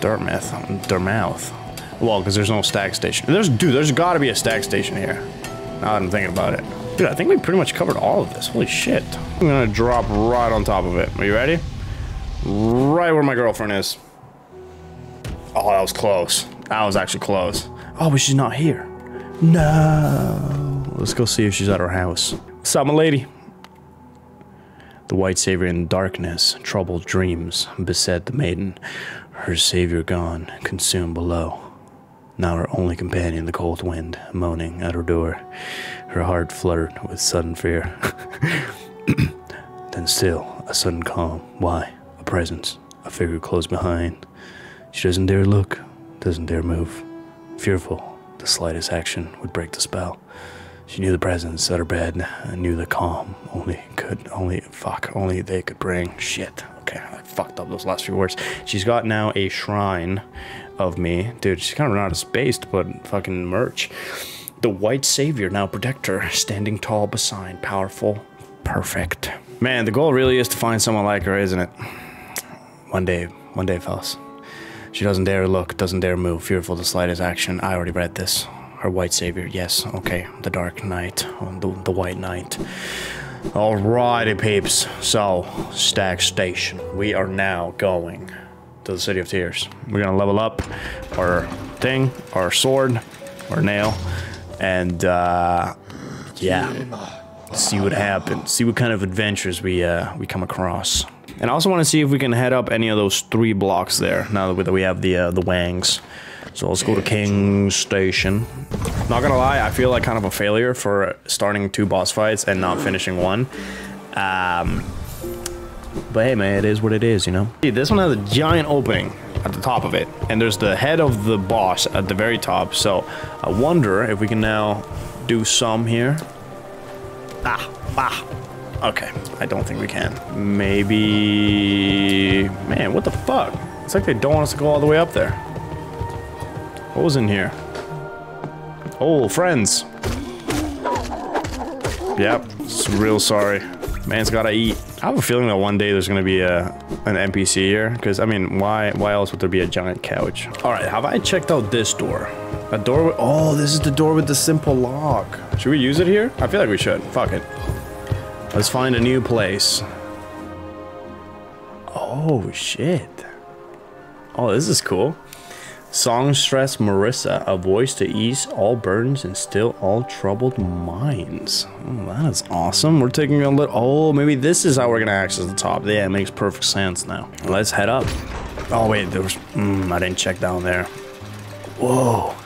Dirtmouth. Dirtmouth. Well, because there's no stag station. There's, dude, there's got to be a stag station here. Now that I'm thinking about it. Dude, I think we pretty much covered all of this. Holy shit. I'm gonna drop right on top of it. Are you ready? Right where my girlfriend is. Oh, that was close. That was actually close. Oh, but she's not here. No. Let's go see if she's at her house. What's up, my lady? The white savior in darkness, troubled dreams beset the maiden, her savior gone, consumed below. Now her only companion, the cold wind, moaning at her door, her heart fluttered with sudden fear. then still, a sudden calm. Why? Presence, a figure close behind. She doesn't dare look, doesn't dare move. Fearful, the slightest action would break the spell. She knew the presence at her bed knew the calm only could, only, fuck, only they could bring. Shit. Okay, I fucked up those last few words. She's got now a shrine of me. Dude, she's kind of out of space to put fucking merch. The white savior now protect her, standing tall beside, powerful, perfect. Man, the goal really is to find someone like her, isn't it? One day, one day, fellas. She doesn't dare look, doesn't dare move, fearful the slightest action. I already read this Her white savior. Yes, okay, the Dark Knight, the, the White Knight. Alrighty, peeps. So, Stag Station. We are now going to the City of Tears. We're gonna level up our thing, our sword, our nail, and uh, yeah, see what happens. See what kind of adventures we uh, we come across. And I also want to see if we can head up any of those three blocks there. Now that we have the uh, the wangs. So let's go to King's Station. Not gonna lie, I feel like kind of a failure for starting two boss fights and not finishing one. Um, but hey man, it is what it is, you know? See, this one has a giant opening at the top of it, and there's the head of the boss at the very top, so I wonder if we can now do some here. Ah, ah. Okay, I don't think we can. Maybe... Man, what the fuck? It's like they don't want us to go all the way up there. What was in here? Oh, friends. Yep, real sorry. Man's gotta eat. I have a feeling that one day there's gonna be a an NPC here, because I mean, why why else would there be a giant couch? All right, have I checked out this door? A door with, oh, this is the door with the simple lock. Should we use it here? I feel like we should. Fuck it. Let's find a new place. Oh, shit. Oh, this is cool. Songstress Marissa, a voice to ease all burdens and still all troubled minds. Oh, that is awesome. We're taking a little. Oh, maybe this is how we're gonna access the top. Yeah, it makes perfect sense now. Let's head up. Oh wait, there was. Mm, I didn't check down there. Whoa,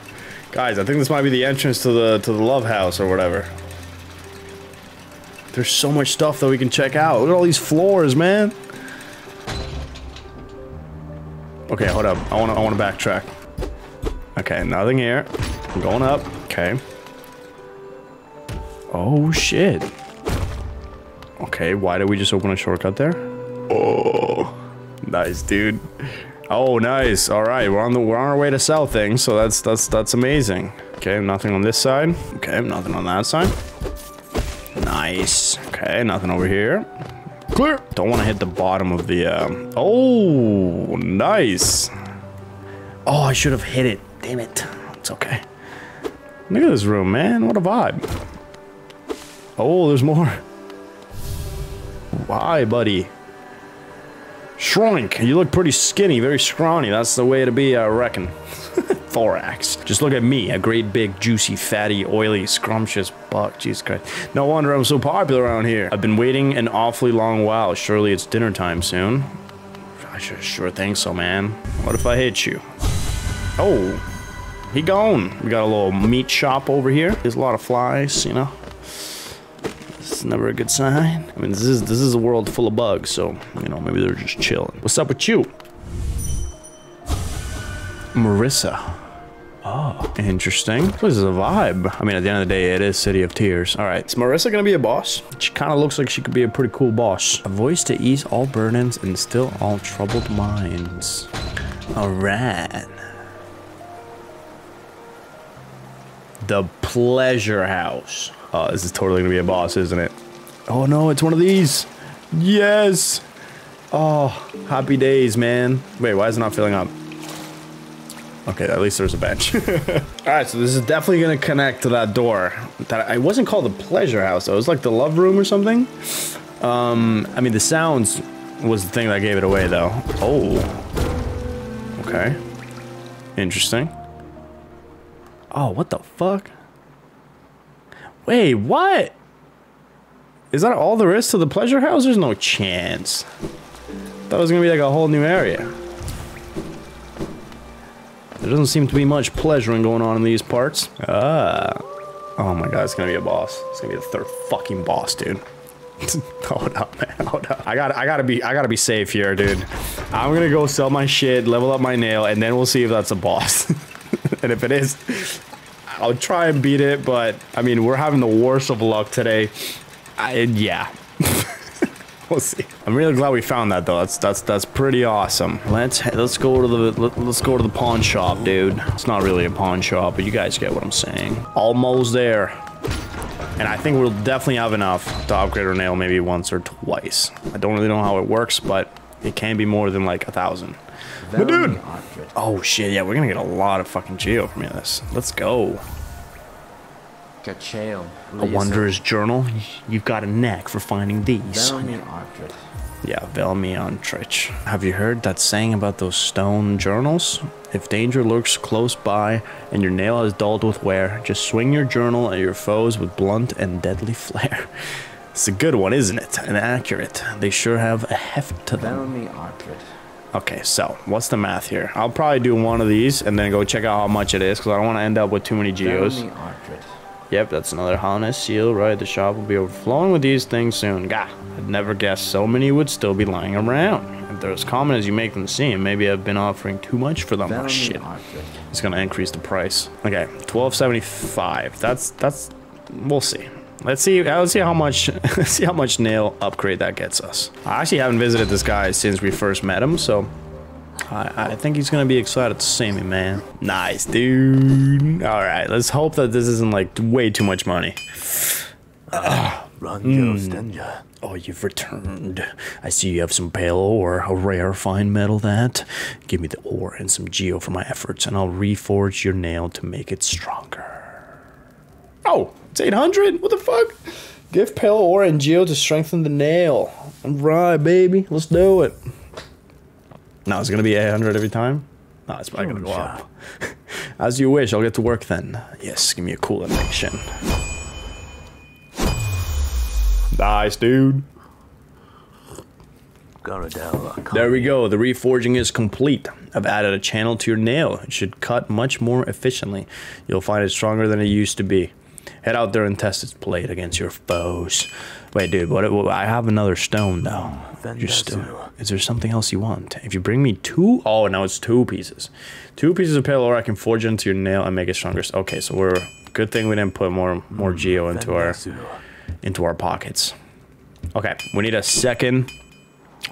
guys, I think this might be the entrance to the to the love house or whatever. There's so much stuff that we can check out. Look at all these floors, man. Okay, hold up. I want to I want to backtrack. Okay, nothing here. I'm going up. Okay. Oh shit. Okay, why did we just open a shortcut there? Oh, nice, dude. Oh, nice. All right, we're on the we're on our way to sell things, so that's that's that's amazing. Okay, nothing on this side. Okay, nothing on that side. Nice. Okay, nothing over here. Clear. Don't want to hit the bottom of the, um... Oh, nice. Oh, I should have hit it. Damn it. It's okay. Look at this room, man. What a vibe. Oh, there's more. Why, buddy? Shrunk. You look pretty skinny, very scrawny. That's the way to be, I reckon. Thorax. Just look at me, a great big, juicy, fatty, oily, scrumptious buck. Jesus Christ. No wonder I'm so popular around here. I've been waiting an awfully long while. Surely it's dinner time soon. I sure, sure think so, man. What if I hit you? Oh, he gone. We got a little meat shop over here. There's a lot of flies, you know. It's never a good sign. I mean, this is this is a world full of bugs, so you know maybe they're just chilling. What's up with you, Marissa? Oh, interesting. This is a vibe. I mean, at the end of the day, it is City of Tears. All right, is Marissa gonna be a boss? She kind of looks like she could be a pretty cool boss. A voice to ease all burdens and still all troubled minds. All right. The Pleasure House. Oh, this is totally gonna be a boss, isn't it? Oh no, it's one of these. Yes. Oh, happy days, man. Wait, why is it not filling up? Okay, at least there's a bench. All right, so this is definitely gonna connect to that door. That I wasn't called the pleasure house. Though. It was like the love room or something. Um, I mean, the sounds was the thing that gave it away, though. Oh, okay, interesting. Oh, what the fuck? Wait, what? Is that all there is to the pleasure house? There's no chance. Thought it was gonna be like a whole new area. There doesn't seem to be much pleasuring going on in these parts. Ah. Oh my god, it's gonna be a boss. It's gonna be the third fucking boss, dude. hold up, man. Hold up. I gotta, I gotta be, I gotta be safe here, dude. I'm gonna go sell my shit, level up my nail, and then we'll see if that's a boss. and if it is, I'll try and beat it. But I mean, we're having the worst of luck today. I, yeah. we'll see. I'm really glad we found that though. That's that's that's pretty awesome. Let's let's go to the let, us go to the pawn shop, dude. It's not really a pawn shop, but you guys get what I'm saying. Almost there. And I think we'll definitely have enough to upgrade our nail maybe once or twice. I don't really know how it works, but it can be more than like a thousand. But dude! Oh shit, yeah, we're gonna get a lot of fucking geo from this. Let's go. Kachail. A Wanderer's Journal. You've got a knack for finding these. Yeah, Velmion Trich. Have you heard that saying about those stone journals? If danger lurks close by and your nail is dulled with wear, just swing your journal at your foes with blunt and deadly flair. It's a good one, isn't it? And accurate. They sure have a heft to them. Okay, so what's the math here? I'll probably do one of these and then go check out how much it is because I don't want to end up with too many geos. Yep, that's another Hallownest seal, right? The shop will be overflowing with these things soon. Gah, I'd never guessed so many would still be lying around. If they're as common as you make them seem, maybe I've been offering too much for them. Oh shit. It's gonna increase the price. Okay, 1275. That's, that's, we'll see. Let's see, uh, let's see how much, let's see how much nail upgrade that gets us. I actually haven't visited this guy since we first met him, so I, I think he's gonna be excited to see me, man. Nice, dude. All right, let's hope that this isn't like way too much money. Ugh. Ranjo hmm. Stenja. Oh, you've returned. I see you have some pale ore, a rare fine metal that. Give me the ore and some geo for my efforts, and I'll reforge your nail to make it stronger. Oh, it's 800? What the fuck? Give pale ore and geo to strengthen the nail. Alright, baby. Let's do it. Now, it's gonna be 800 every time? No, it's probably gonna go up. As you wish, I'll get to work then. Yes, give me a cool animation. Nice, dude. There we go. The reforging is complete. I've added a channel to your nail. It should cut much more efficiently. You'll find it stronger than it used to be. Head out there and test its blade against your foes. Wait, dude, what? what I have another stone though. Your stone. Is there something else you want? If you bring me two, oh, now it's two pieces. Two pieces of pale ore. I can forge into your nail and make it stronger. Okay, so we're good thing we didn't put more more hmm, geo into our into our pockets. Okay, we need a second.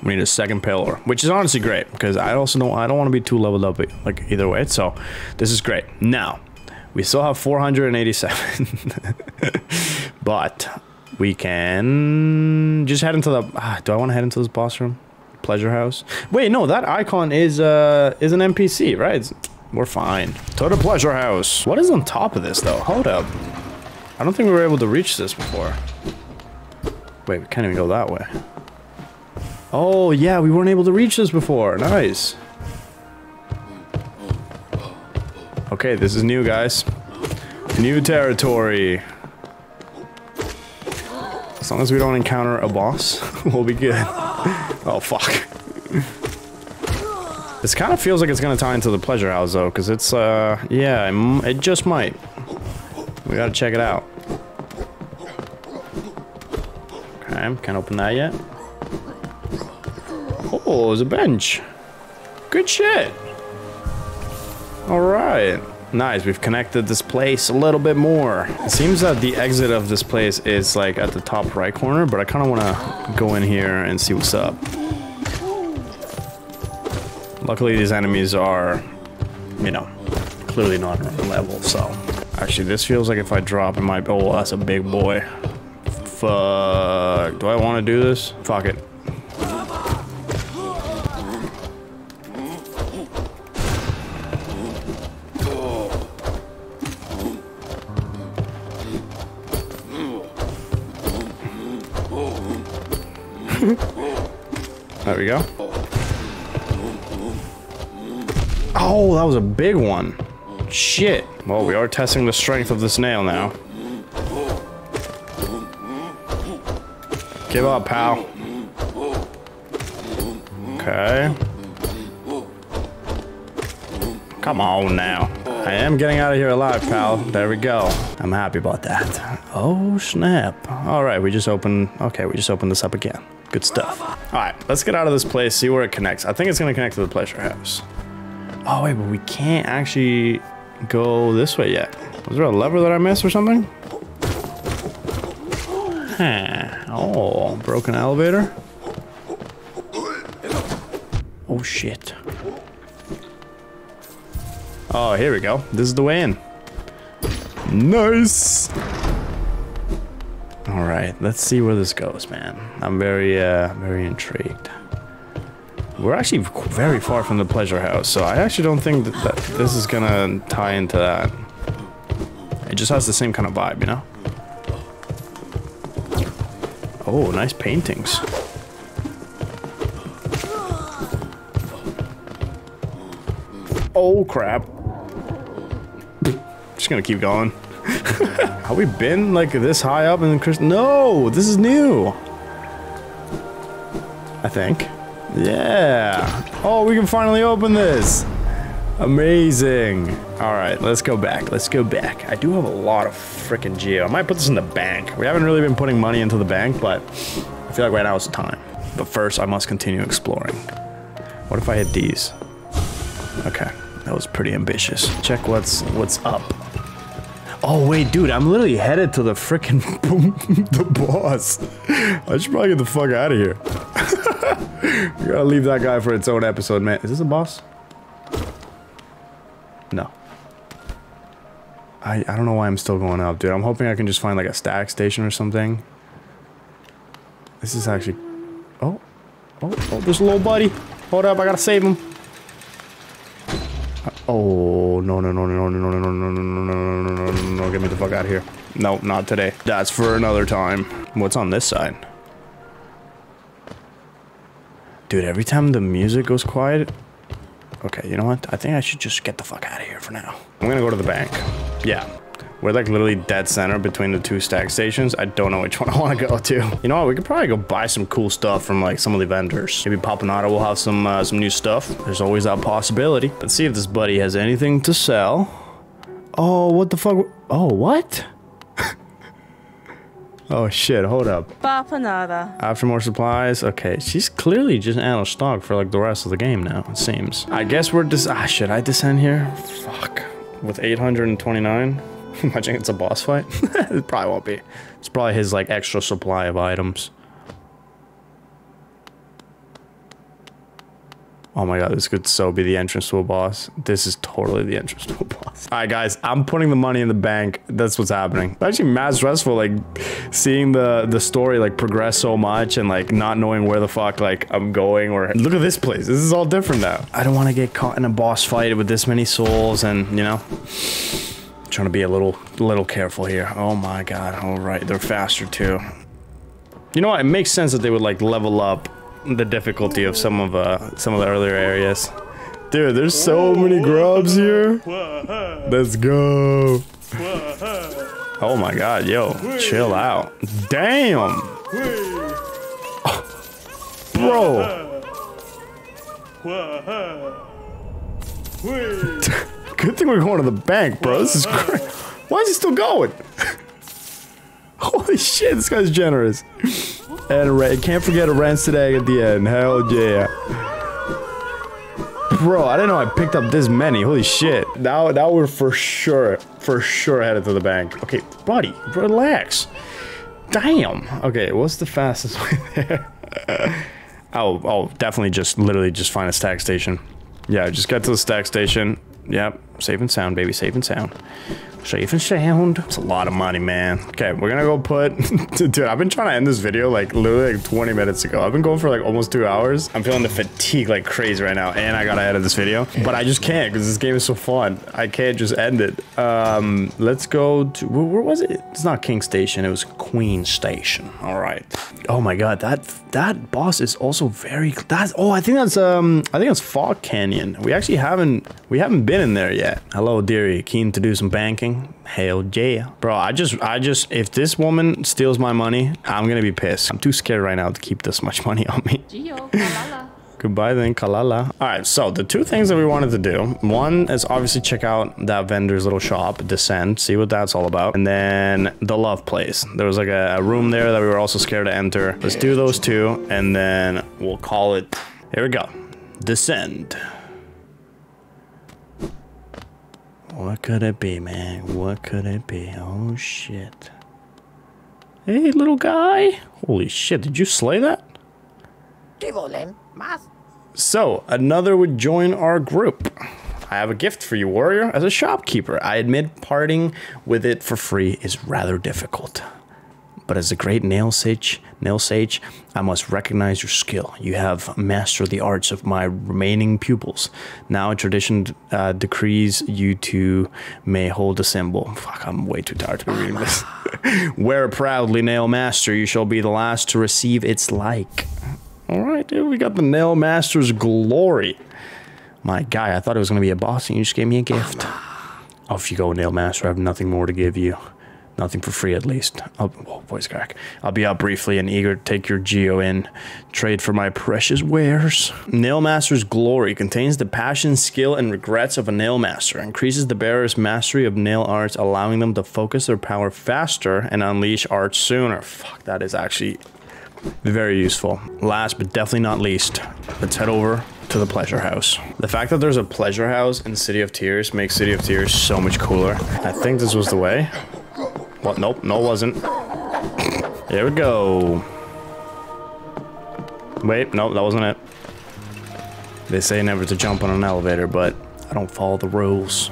We need a second pale pillar, which is honestly great because I also don't I don't want to be too leveled up like either way. So this is great. Now we still have 487, but we can just head into the. Ah, do I want to head into this boss room? Pleasure house. Wait, no, that icon is uh is an NPC, right? It's, we're fine. To the pleasure house. What is on top of this though? Hold up. I don't think we were able to reach this before. Wait, we can't even go that way. Oh, yeah, we weren't able to reach this before. Nice. Okay, this is new, guys. New territory. As long as we don't encounter a boss, we'll be good. Oh, fuck. This kind of feels like it's to tie into the pleasure house, though, because it's, uh, yeah, it, it just might. We gotta check it out. Okay, can't open that yet. Oh, there's a bench. Good shit. Alright. Nice, we've connected this place a little bit more. It seems that the exit of this place is like at the top right corner, but I kind of want to go in here and see what's up. Luckily, these enemies are, you know, clearly not level, so. Actually, this feels like if I drop, it might, oh, that's a big boy. Fuck, do I want to do this? Fuck it. We go. Oh, that was a big one. Shit. Well, we are testing the strength of this nail now. Give up, pal. Okay. Come on now. I am getting out of here alive, pal. There we go. I'm happy about that. Oh, snap. All right, we just opened... Okay, we just opened this up again. Good stuff. All right, let's get out of this place, see where it connects. I think it's to connect to the pleasure house. Oh, wait, but we can't actually go this way yet. Was there a lever that I missed or something? Oh, broken elevator? Oh, shit. Oh, here we go. This is the way in. Nice! Alright, let's see where this goes, man. I'm very, uh, very intrigued. We're actually very far from the pleasure house, so I actually don't think that, that this is gonna tie into that. It just has the same kind of vibe, you know? Oh, nice paintings. Oh, crap. Just gonna keep going. Have we been like this high up in Chris? No, this is new. I think. Yeah. Oh, we can finally open this. Amazing. All right, let's go back. Let's go back. I do have a lot of freaking geo. I might put this in the bank. We haven't really been putting money into the bank, but I feel like right now is the time. But first, I must continue exploring. What if I hit these? Okay, that was pretty ambitious. Check what's what's up. Oh wait, dude, I'm literally headed to the freaking the boss. I should probably get the fuck out of here. we gotta leave that guy for its own episode, man. Is this a boss? No. I, I don't know why I'm still going up, dude. I'm hoping I can just find like a stag station or something. This is actually... Oh. Oh, oh, there's a little buddy. Hold up, I gotta save him. Uh, Oh, no, no, no, no, no, no, no, no, no, no, no, no, no, no, no, no, get me the fuck out of here. No, not today. That's for another time. What's on this side? Dude, every time the music goes quiet... Okay, you know what? I think I should just get the fuck out of here for now. I'm gonna go to the bank. Yeah. We're like literally dead center between the two stag stations. I don't know which one I want to go to. You know what? We could probably go buy some cool stuff from like some of the vendors. Maybe Papanata will have some uh, some new stuff. There's always that possibility. Let's see if this buddy has anything to sell. Oh, what the fuck? Oh, what? oh shit, hold up. Papanada. After more supplies, okay. She's clearly just out of stock for like the rest of the game now, it seems. I guess we're dis- ah, should I descend here? Fuck. With 829? Imagine it's a boss fight. it probably won't be. It's probably his like extra supply of items. Oh my god, this could so be the entrance to a boss. This is totally the entrance to a boss. Alright guys, I'm putting the money in the bank. That's what's happening. It's actually mad stressful, like seeing the the story like progress so much and like not knowing where the fuck like I'm going or look at this place. This is all different now. I don't want to get caught in a boss fight with this many souls and you know trying to be a little little careful here. Oh my god. All right, they're faster too. You know what? It makes sense that they would like level up the difficulty of some of uh some of the earlier areas. Dude, there's so many grubs here. Let's go. Oh my god, yo, chill out. Damn. Bro. Good thing we're going to the bank, bro. This is great. Why is he still going? Holy shit, this guy's generous. And can't forget a rance today at the end. Hell yeah. Bro, I didn't know I picked up this many. Holy shit. Now, now we're for sure, for sure headed to the bank. Okay, buddy, relax. Damn. Okay, what's the fastest way there? oh, oh, definitely just literally just find a stag station. Yeah, just get to the stag station. Yep, safe and sound, baby, safe and sound. Safe and sound. It's a lot of money, man. Okay, we're gonna go put... Dude, I've been trying to end this video like literally like 20 minutes ago. I've been going for like almost two hours. I'm feeling the fatigue like crazy right now, and I gotta edit this video. But I just can't because this game is so fun. I can't just end it. Um, let's go to... Where, where was it? It's not King Station. It was Queen Station. All right. Oh my god, that that boss is also very... That's... Oh, I think that's... um. I think that's Fog Canyon. We actually haven't... We haven't been in there yet. Hello, dearie. Keen to do some banking? Hell yeah. Bro, I just, I just, if this woman steals my money, I'm gonna be pissed. I'm too scared right now to keep this much money on me. Geo, Kalala. Goodbye then, Kalala. All right, so the two things that we wanted to do, one is obviously check out that vendor's little shop, Descend, see what that's all about. And then the Love Place. There was like a, a room there that we were also scared to enter. Let's do those two, and then we'll call it, here we go, Descend. What could it be, man? What could it be? Oh, shit. Hey, little guy. Holy shit, did you slay that? So, another would join our group. I have a gift for you, warrior. As a shopkeeper, I admit parting with it for free is rather difficult. But as a great nail sage, nail sage, I must recognize your skill. You have mastered the arts of my remaining pupils. Now a tradition uh, decrees you two may hold a symbol. Fuck, I'm way too tired to be reading this. Wear proudly, nail master. You shall be the last to receive its like. All right, dude, we got the nail master's glory. My guy, I thought it was gonna be a boss, and you just gave me a gift. Off you go, nail master. I have nothing more to give you. Nothing for free, at least. I'll, whoa, voice crack. I'll be out briefly and eager to take your geo in. Trade for my precious wares. Nailmaster's glory contains the passion, skill, and regrets of a nailmaster. Increases the bearer's mastery of nail arts, allowing them to focus their power faster and unleash arts sooner. Fuck, that is actually very useful. Last but definitely not least, let's head over to the pleasure house. The fact that there's a pleasure house in City of Tears makes City of Tears so much cooler. I think this was the way. What? Nope, no, it wasn't. Here we go. Wait, no, that wasn't it. They say never to jump on an elevator, but I don't follow the rules.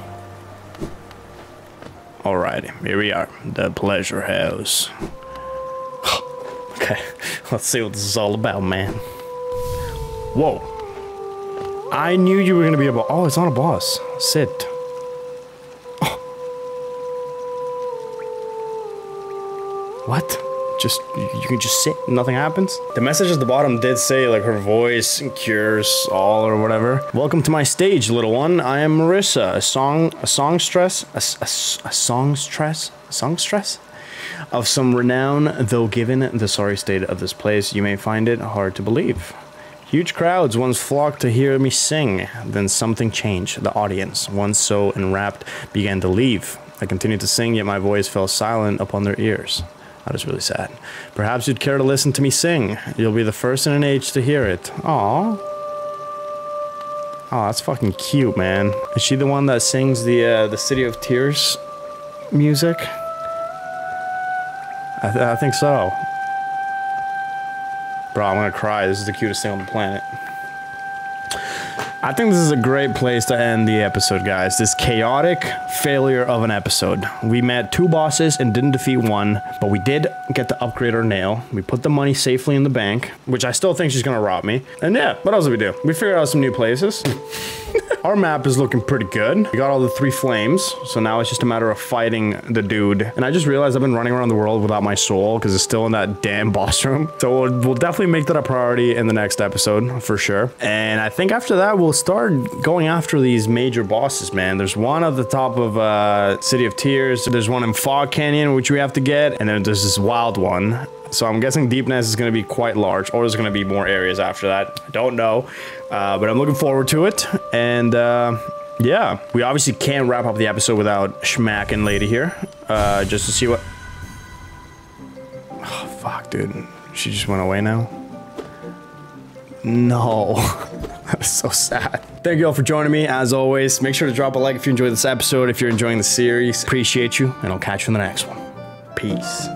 Alrighty, here we are. The pleasure house. okay. Let's see what this is all about, man. Whoa. I knew you were gonna be a boss. Oh, it's not a boss. Sit. What? Just you can just sit, nothing happens. The message at the bottom did say like her voice cures all or whatever. Welcome to my stage, little one. I am Marissa, a song, a songstress, a songstress, a songstress of some renown, though given the sorry state of this place, you may find it hard to believe. Huge crowds once flocked to hear me sing. Then something changed. The audience, once so enwrapped, began to leave. I continued to sing, yet my voice fell silent upon their ears. That is really sad. Perhaps you'd care to listen to me sing. You'll be the first in an age to hear it. Aww. Oh, that's fucking cute, man. Is she the one that sings the uh, the City of Tears music? I, th- I think so. Bro, I'm gonna cry. This is the cutest thing on the planet. I think this is a great place to end the episode, guys. This chaotic failure of an episode. We met two bosses and didn't defeat one, but we did get to upgrade our nail. We put the money safely in the bank, which I still think she's gonna rob me. And yeah, what else did we do? We figured out some new places. Our map is looking pretty good. We got all the three flames, so now it's just a matter of fighting the dude. And I just realized I've been running around the world without my soul because it's still in that damn boss room. So we'll, we'll definitely make that a priority in the next episode for sure. And I think after that, we'll start going after these major bosses, man. There's one at the top of uh, City of Tears. There's one in Fog Canyon, which we have to get. And then there's this wild one. So I'm guessing Deepnest is going to be quite large, or there's going to be more areas after that. I don't know, uh, but I'm looking forward to it. And uh, yeah, we obviously can't wrap up the episode without Schmack and Lady here, uh, just to see what. Oh fuck, dude, she just went away now. No, that is so sad. Thank you all for joining me. As always, make sure to drop a like if you enjoyed this episode. If you're enjoying the series, appreciate you, and I'll catch you in the next one. Peace.